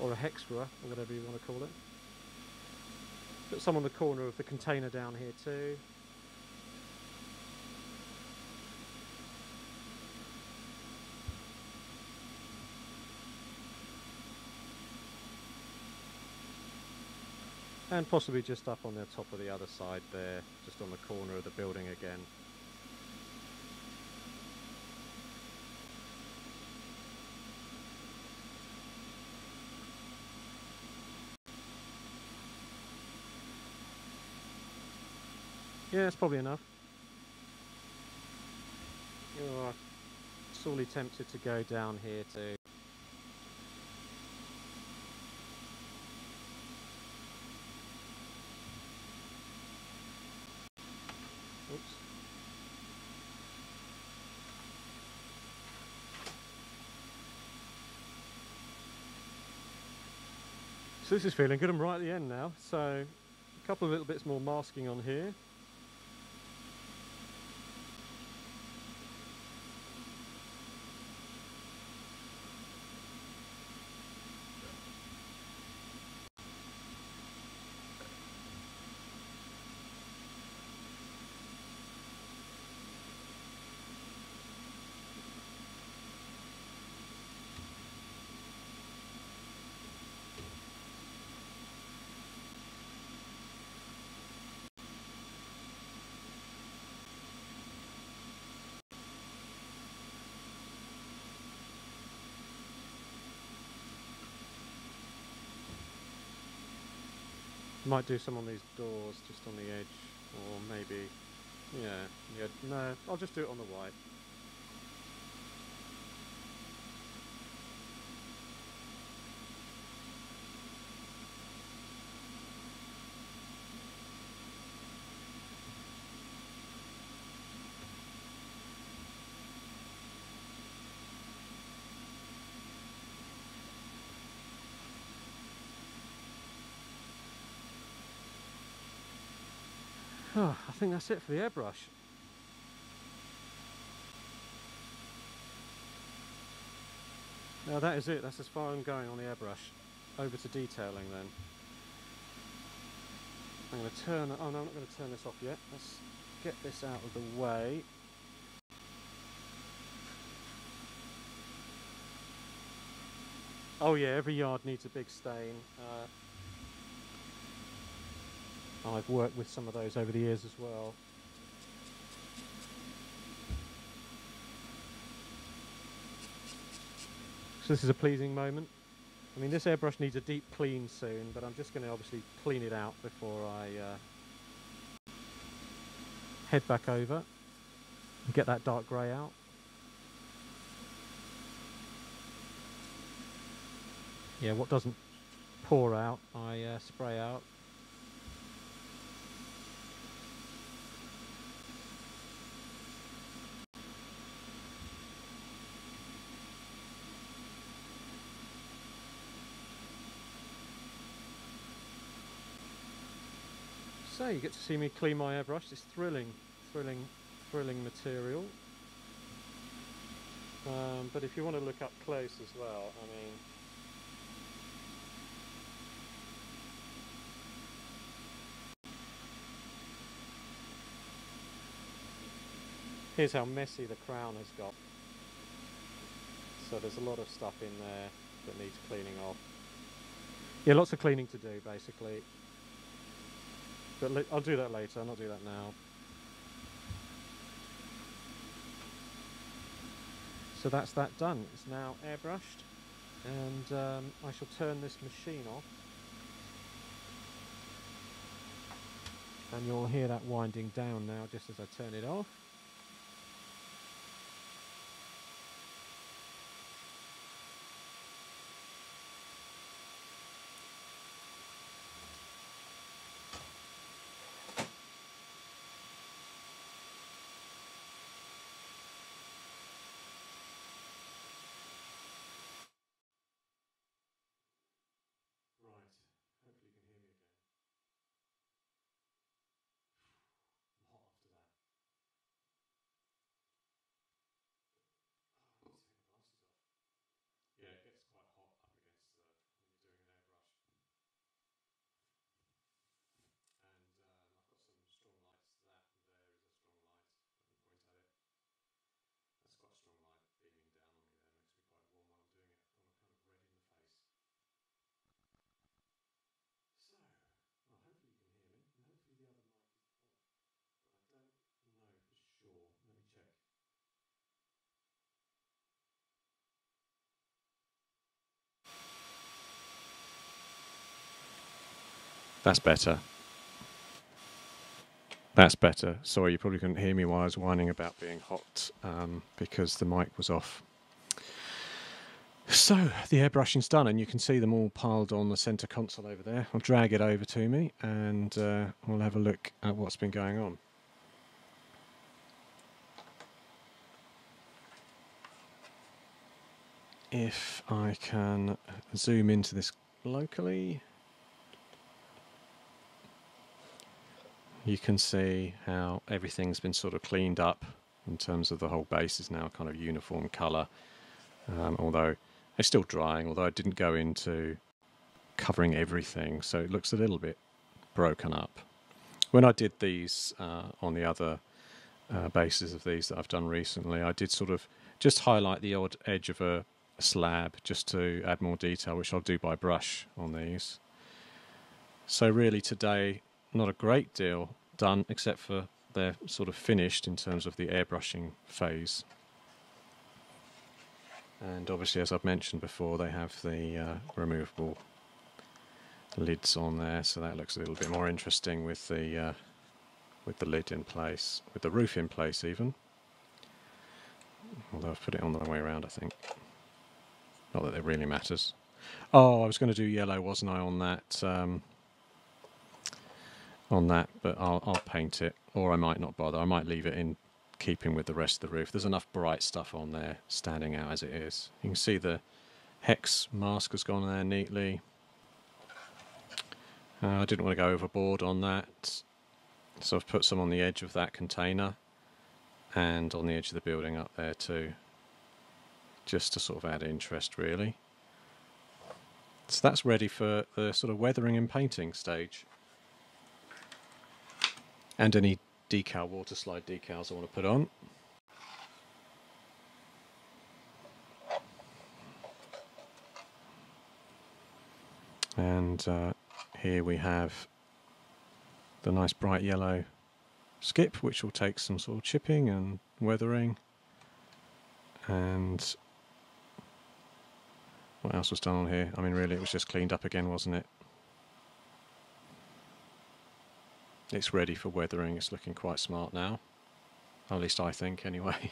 or a hexra or whatever you want to call it. Put some on the corner of the container down here too. And possibly just up on the top of the other side there, just on the corner of the building again. Yeah, that's probably enough. You're sorely tempted to go down here too. Oops. So this is feeling good. I'm right at the end now. So a couple of little bits more masking on here. Might do some on these doors, just on the edge, or maybe, yeah, yeah. No, I'll just do it on the white. Think that's it for the airbrush. Now that is it, that's as far as I'm going on the airbrush. Over to detailing then. I'm going to turn, oh no I'm not going to turn this off yet. Let's get this out of the way. Oh yeah, every yard needs a big stain. Uh, I've worked with some of those over the years as well. So this is a pleasing moment. I mean this airbrush needs a deep clean soon, but I'm just going to obviously clean it out before I uh, head back over and get that dark grey out. Yeah, what doesn't pour out, I uh, spray out. So you get to see me clean my airbrush. It's thrilling, thrilling, thrilling material. Um, but if you want to look up close as well, I mean, here's how messy the crown has got. So there's a lot of stuff in there that needs cleaning off. Yeah, lots of cleaning to do basically. But I'll do that later, I'll not do that now. So that's that done. It's now airbrushed. and um, I shall turn this machine off and you'll hear that winding down now just as I turn it off That's better. That's better. Sorry, you probably couldn't hear me while I was whining about being hot um, because the mic was off. So the airbrushing's done, and you can see them all piled on the centre console over there. I'll drag it over to me, and uh, we'll have a look at what's been going on. If I can zoom into this locally. You can see how everything's been sort of cleaned up in terms of the whole base is now kind of uniform colour. Um, although it's still drying, although I didn't go into covering everything, so it looks a little bit broken up. When I did these uh, on the other uh, bases of these that I've done recently, I did sort of just highlight the odd edge of a, a slab just to add more detail, which I'll do by brush on these. So really today not a great deal done except for they're sort of finished in terms of the airbrushing phase. And obviously, as I've mentioned before, they have the uh, removable lids on there, so that looks a little bit more interesting with the uh, with the lid in place, with the roof in place even. Although I've put it on the other way around, I think. Not that it really matters. Oh, I was going to do yellow, wasn't I, on that um, on that, but I'll, I'll paint it, or I might not bother. I might leave it in keeping with the rest of the roof. There's enough bright stuff on there standing out as it is. You can see the hex mask has gone there neatly. Uh, I didn't want to go overboard on that, so I've put some on the edge of that container and on the edge of the building up there too, just to sort of add interest really. So that's ready for the sort of weathering and painting stage and any decal water slide decals I want to put on. And uh, here we have the nice bright yellow skip, which will take some sort of chipping and weathering. And what else was done on here? I mean, really, it was just cleaned up again, wasn't it? It's ready for weathering. It's looking quite smart now. At least I think, anyway.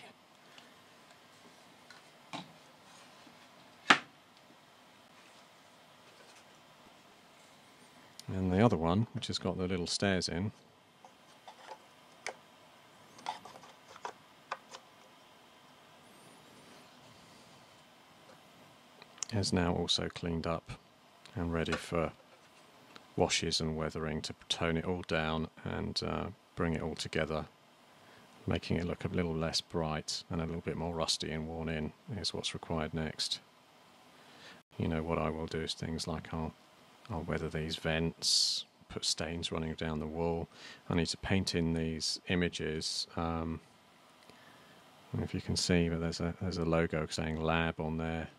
and the other one, which has got the little stairs in, is now also cleaned up and ready for washes and weathering to tone it all down and uh, bring it all together, making it look a little less bright and a little bit more rusty and worn in is what's required next. You know, what I will do is things like I'll, I'll weather these vents, put stains running down the wall. I need to paint in these images. Um, if you can see, but there's a there's a logo saying lab on there.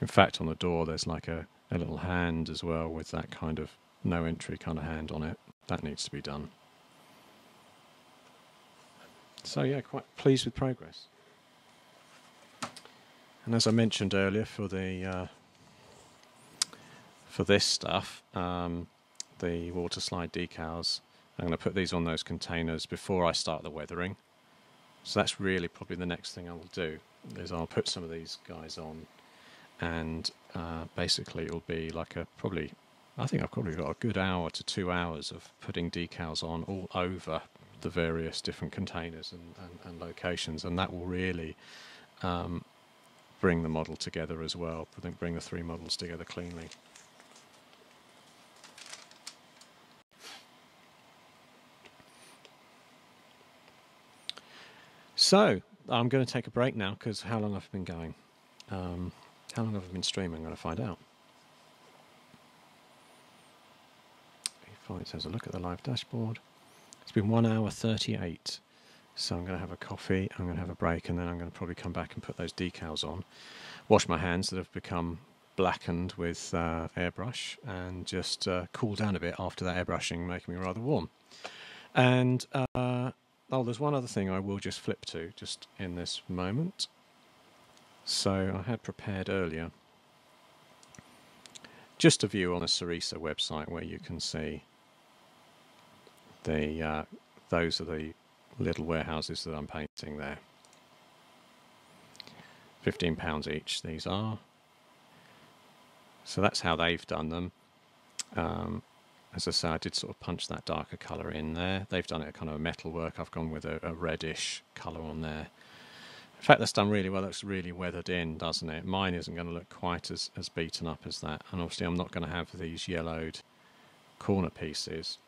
In fact, on the door there's like a a little hand as well with that kind of no entry kind of hand on it. That needs to be done. So yeah, quite pleased with progress. and as I mentioned earlier, for the uh, for this stuff, um, the water slide decals, I'm going to put these on those containers before I start the weathering. So that's really probably the next thing I will do is I'll put some of these guys on, and uh, basically it'll be like a probably I think I've probably got a good hour to two hours of putting decals on all over the various different containers and, and, and locations, and that will really um, bring the model together as well. I think bring the three models together cleanly. So I'm going to take a break now because how long I've been going? Um, how long have I been streaming? I'm going to find out. If has a look at the live dashboard. It's been one hour 38. So I'm going to have a coffee, I'm going to have a break, and then I'm going to probably come back and put those decals on. Wash my hands that have become blackened with uh, airbrush and just uh, cool down a bit after that airbrushing, making me rather warm. And uh, oh, there's one other thing I will just flip to just in this moment. So I had prepared earlier just a view on the Sarissa website where you can see the uh, those are the little warehouses that I'm painting there. Fifteen pounds each. These are. So that's how they've done them. Um, as I say, I did sort of punch that darker colour in there. They've done it a kind of a metal work. I've gone with a, a reddish colour on there. In fact, that's done really well. Looks really weathered in, doesn't it? Mine isn't going to look quite as, as beaten up as that. And obviously, I'm not going to have these yellowed corner pieces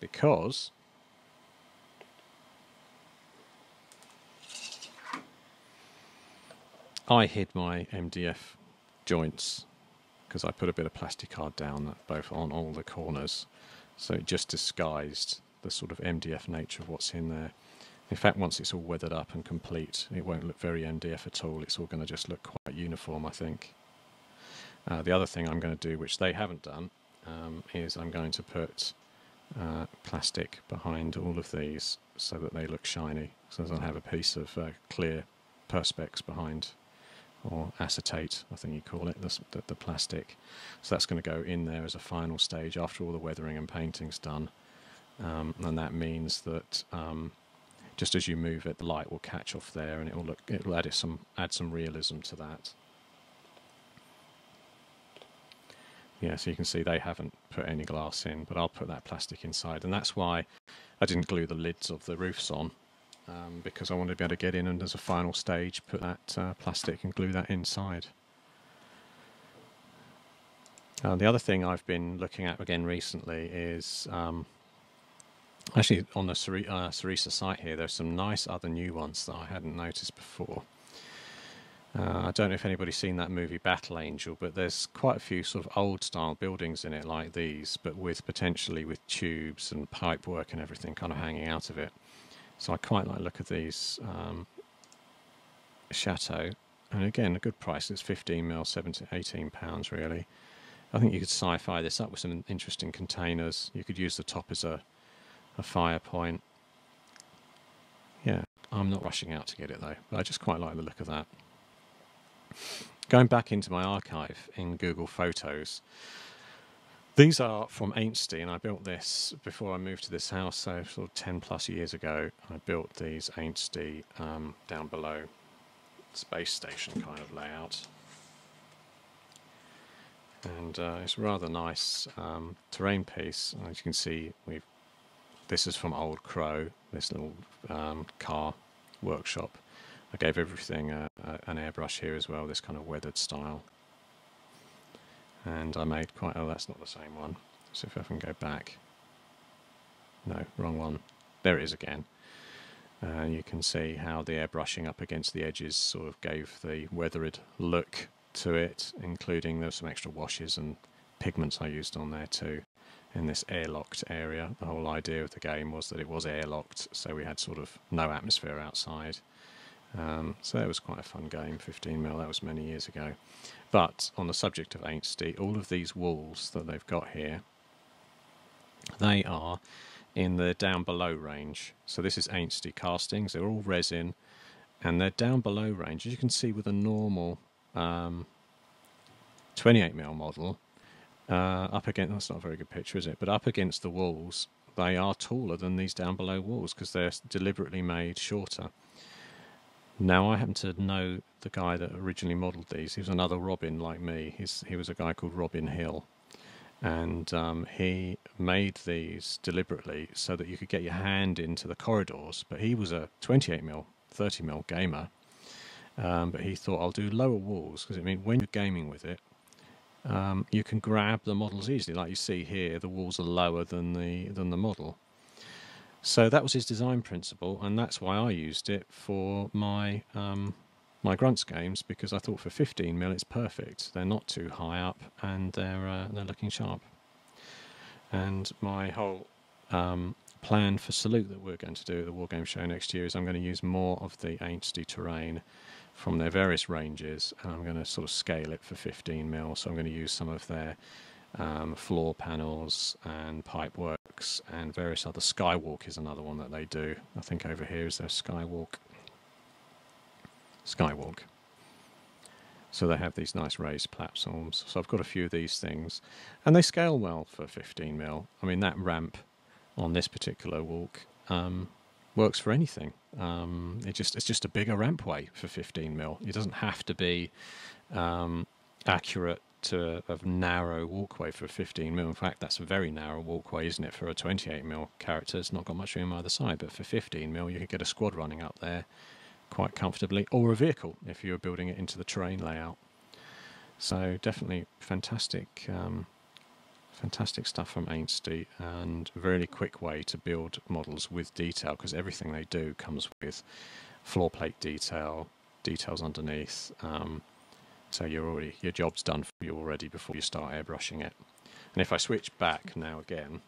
because I hid my MDF joints because I put a bit of plasticard down both on all the corners so it just disguised the sort of MDF nature of what's in there. In fact, once it's all weathered up and complete, it won't look very MDF at all. It's all going to just look quite uniform, I think. Uh, the other thing I'm going to do, which they haven't done, um, is I'm going to put uh, plastic behind all of these so that they look shiny. So I'll have a piece of uh, clear perspex behind or acetate, I think you call it, the, the, the plastic. So that's going to go in there as a final stage after all the weathering and painting's done. Um, and that means that um, just as you move it, the light will catch off there, and it will look it will add some add some realism to that. Yeah, so you can see they haven't put any glass in, but I'll put that plastic inside, and that's why I didn't glue the lids of the roofs on um, because I wanted to be able to get in and as a final stage put that uh, plastic and glue that inside. Uh, the other thing I've been looking at again recently is um, actually on the uh, Sarissa site here, there's some nice other new ones that I hadn't noticed before. Uh, I don't know if anybody's seen that movie Battle Angel, but there's quite a few sort of old style buildings in it like these, but with potentially with tubes and pipe work and everything kind of hanging out of it. So I quite like look at these um, Chateau. And again, a good price. It's 15 mil, 17, 18 pounds really. I think you could sci-fi this up with some interesting containers. You could use the top as a, a fire point. Yeah, I'm not rushing out to get it though, but I just quite like the look of that. Going back into my archive in Google Photos, these are from Ainsty, and I built this before I moved to this house, so sort of 10 plus years ago. I built these Ainsty um, down below space station kind of layout. And uh, it's a rather nice um, terrain piece. As you can see, we've this is from Old Crow, this little um, car workshop. I gave everything a, a, an airbrush here as well, this kind of weathered style. And I made quite, oh that's not the same one, so if I can go back, no, wrong one, there it is again. Uh, you can see how the airbrushing up against the edges sort of gave the weathered look to it, including there's some extra washes and pigments I used on there too in this airlocked area. The whole idea of the game was that it was airlocked, so we had sort of no atmosphere outside. Um, so it was quite a fun game, 15 mil, that was many years ago. But on the subject of Ainsty, all of these walls that they've got here, they are in the down below range. So this is Ainsty castings, they're all resin, and they're down below range. As you can see with a normal um, 28mm model uh, up against that's not a very good picture, is it? But up against the walls, they are taller than these down below walls because they're deliberately made shorter. Now I happen to know the guy that originally modelled these. He was another Robin like me. He's, he was a guy called Robin Hill, and um, he made these deliberately so that you could get your hand into the corridors. But he was a 28mm, 30mm gamer. Um, but he thought I'll do lower walls because I mean when you're gaming with it, um, you can grab the models easily. Like you see here, the walls are lower than the than the model. So that was his design principle, and that's why I used it for my um, my grunts games because I thought for 15 mil it's perfect. They're not too high up and they're uh, they're looking sharp. And my whole um, plan for Salute that we're going to do at the Wargame Show next year is I'm going to use more of the Ainsty terrain from their various ranges and I'm going to sort of scale it for 15 mil. So I'm going to use some of their um, floor panels and pipe works and various other. Skywalk is another one that they do. I think over here is their Skywalk skywalk. So they have these nice raised platforms. So I've got a few of these things, and they scale well for 15 mil. I mean that ramp on this particular walk um, works for anything. Um, it just it's just a bigger rampway for 15 mil. It doesn't have to be um, accurate to a, a, narrow walkway for 15 mil. In fact, that's a very narrow walkway, isn't it, for a 28 mil character? It's not got much room either side, but for 15 mil, you could get a squad running up there quite comfortably, or a vehicle if you were building it into the terrain layout. So definitely fantastic, um, fantastic stuff from Ainsty, and really quick way to build models with detail because everything they do comes with floor plate detail, details underneath. Um, so you're already your job's done for you already before you start airbrushing it. And if I switch back now again,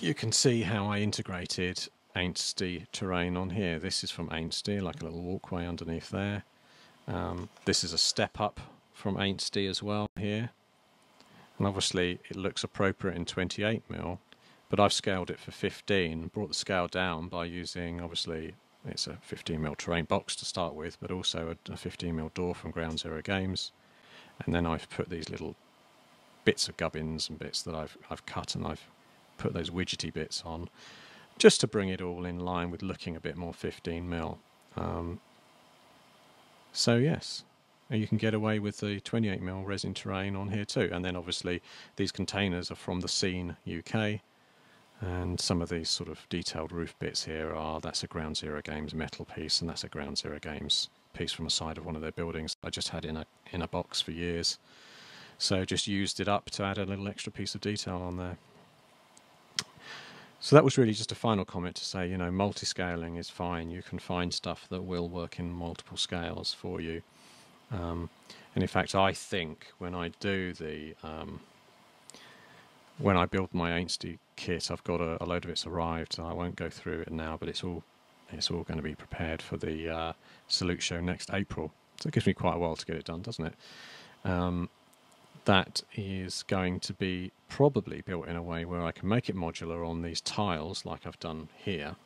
you can see how I integrated Ainsty terrain on here. This is from Ainsty, like a little walkway underneath there. Um, this is a step up from Ainsty as well here. And obviously it looks appropriate in 28mm, but I've scaled it for 15, brought the scale down by using, obviously, it's a 15mm terrain box to start with, but also a, a 15mm door from Ground Zero Games. And then I've put these little bits of gubbins and bits that I've I've cut and I've put those widgety bits on just to bring it all in line with looking a bit more 15 mil. Um, so yes, you can get away with the 28 mil resin terrain on here too. And then obviously these containers are from the Scene UK. And some of these sort of detailed roof bits here are that's a Ground Zero Games metal piece, and that's a Ground Zero Games piece from the side of one of their buildings. I just had in a in a box for years, so just used it up to add a little extra piece of detail on there. So that was really just a final comment to say, you know, multi-scaling is fine. You can find stuff that will work in multiple scales for you. Um, and in fact, I think when I do the um, when I build my Ainsty kit, I've got a, a, load of it's arrived. So I won't go through it now, but it's all it's all going to be prepared for the uh, Salute show next April. So it gives me quite a while to get it done, doesn't it? Um, that is going to be probably built in a way where I can make it modular on these tiles like I've done here.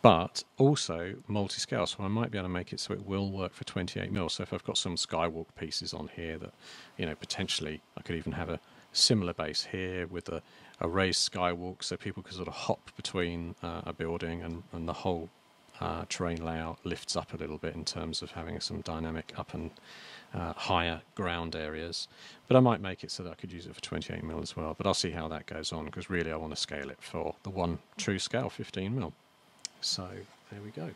But also multi-scale so I might be able to make it so it will work for 28 mil. So if I've got some skywalk pieces on here that you know potentially I could even have a similar base here with a, a raised skywalk so people can sort of hop between uh, a building and, and the whole uh, terrain layout lifts up a little bit in terms of having some dynamic up and uh, higher ground areas. But I might make it so that I could use it for 28 mil as well. But I'll see how that goes on because really I want to scale it for the one true scale 15 mil. So there we go.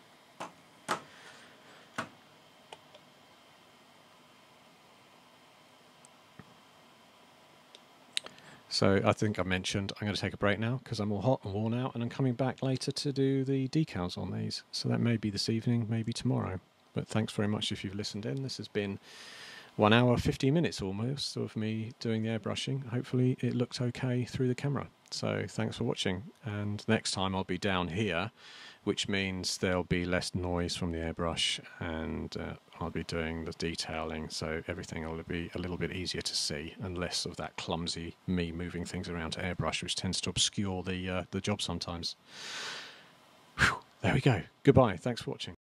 So I think I mentioned I'm going to take a break now because I'm all hot and worn out and I'm coming back later to do the decals on these. So that may be this evening, maybe tomorrow. But thanks very much if you've listened in. This has been one hour, 50 minutes almost of me doing the airbrushing. Hopefully, it looked okay through the camera. So, thanks for watching. And next time, I'll be down here which means there'll be less noise from the airbrush and uh, I'll be doing the detailing so everything will be a little bit easier to see and less of that clumsy me moving things around to airbrush which tends to obscure the uh, the job sometimes. Whew, there we go. Goodbye. Thanks for watching.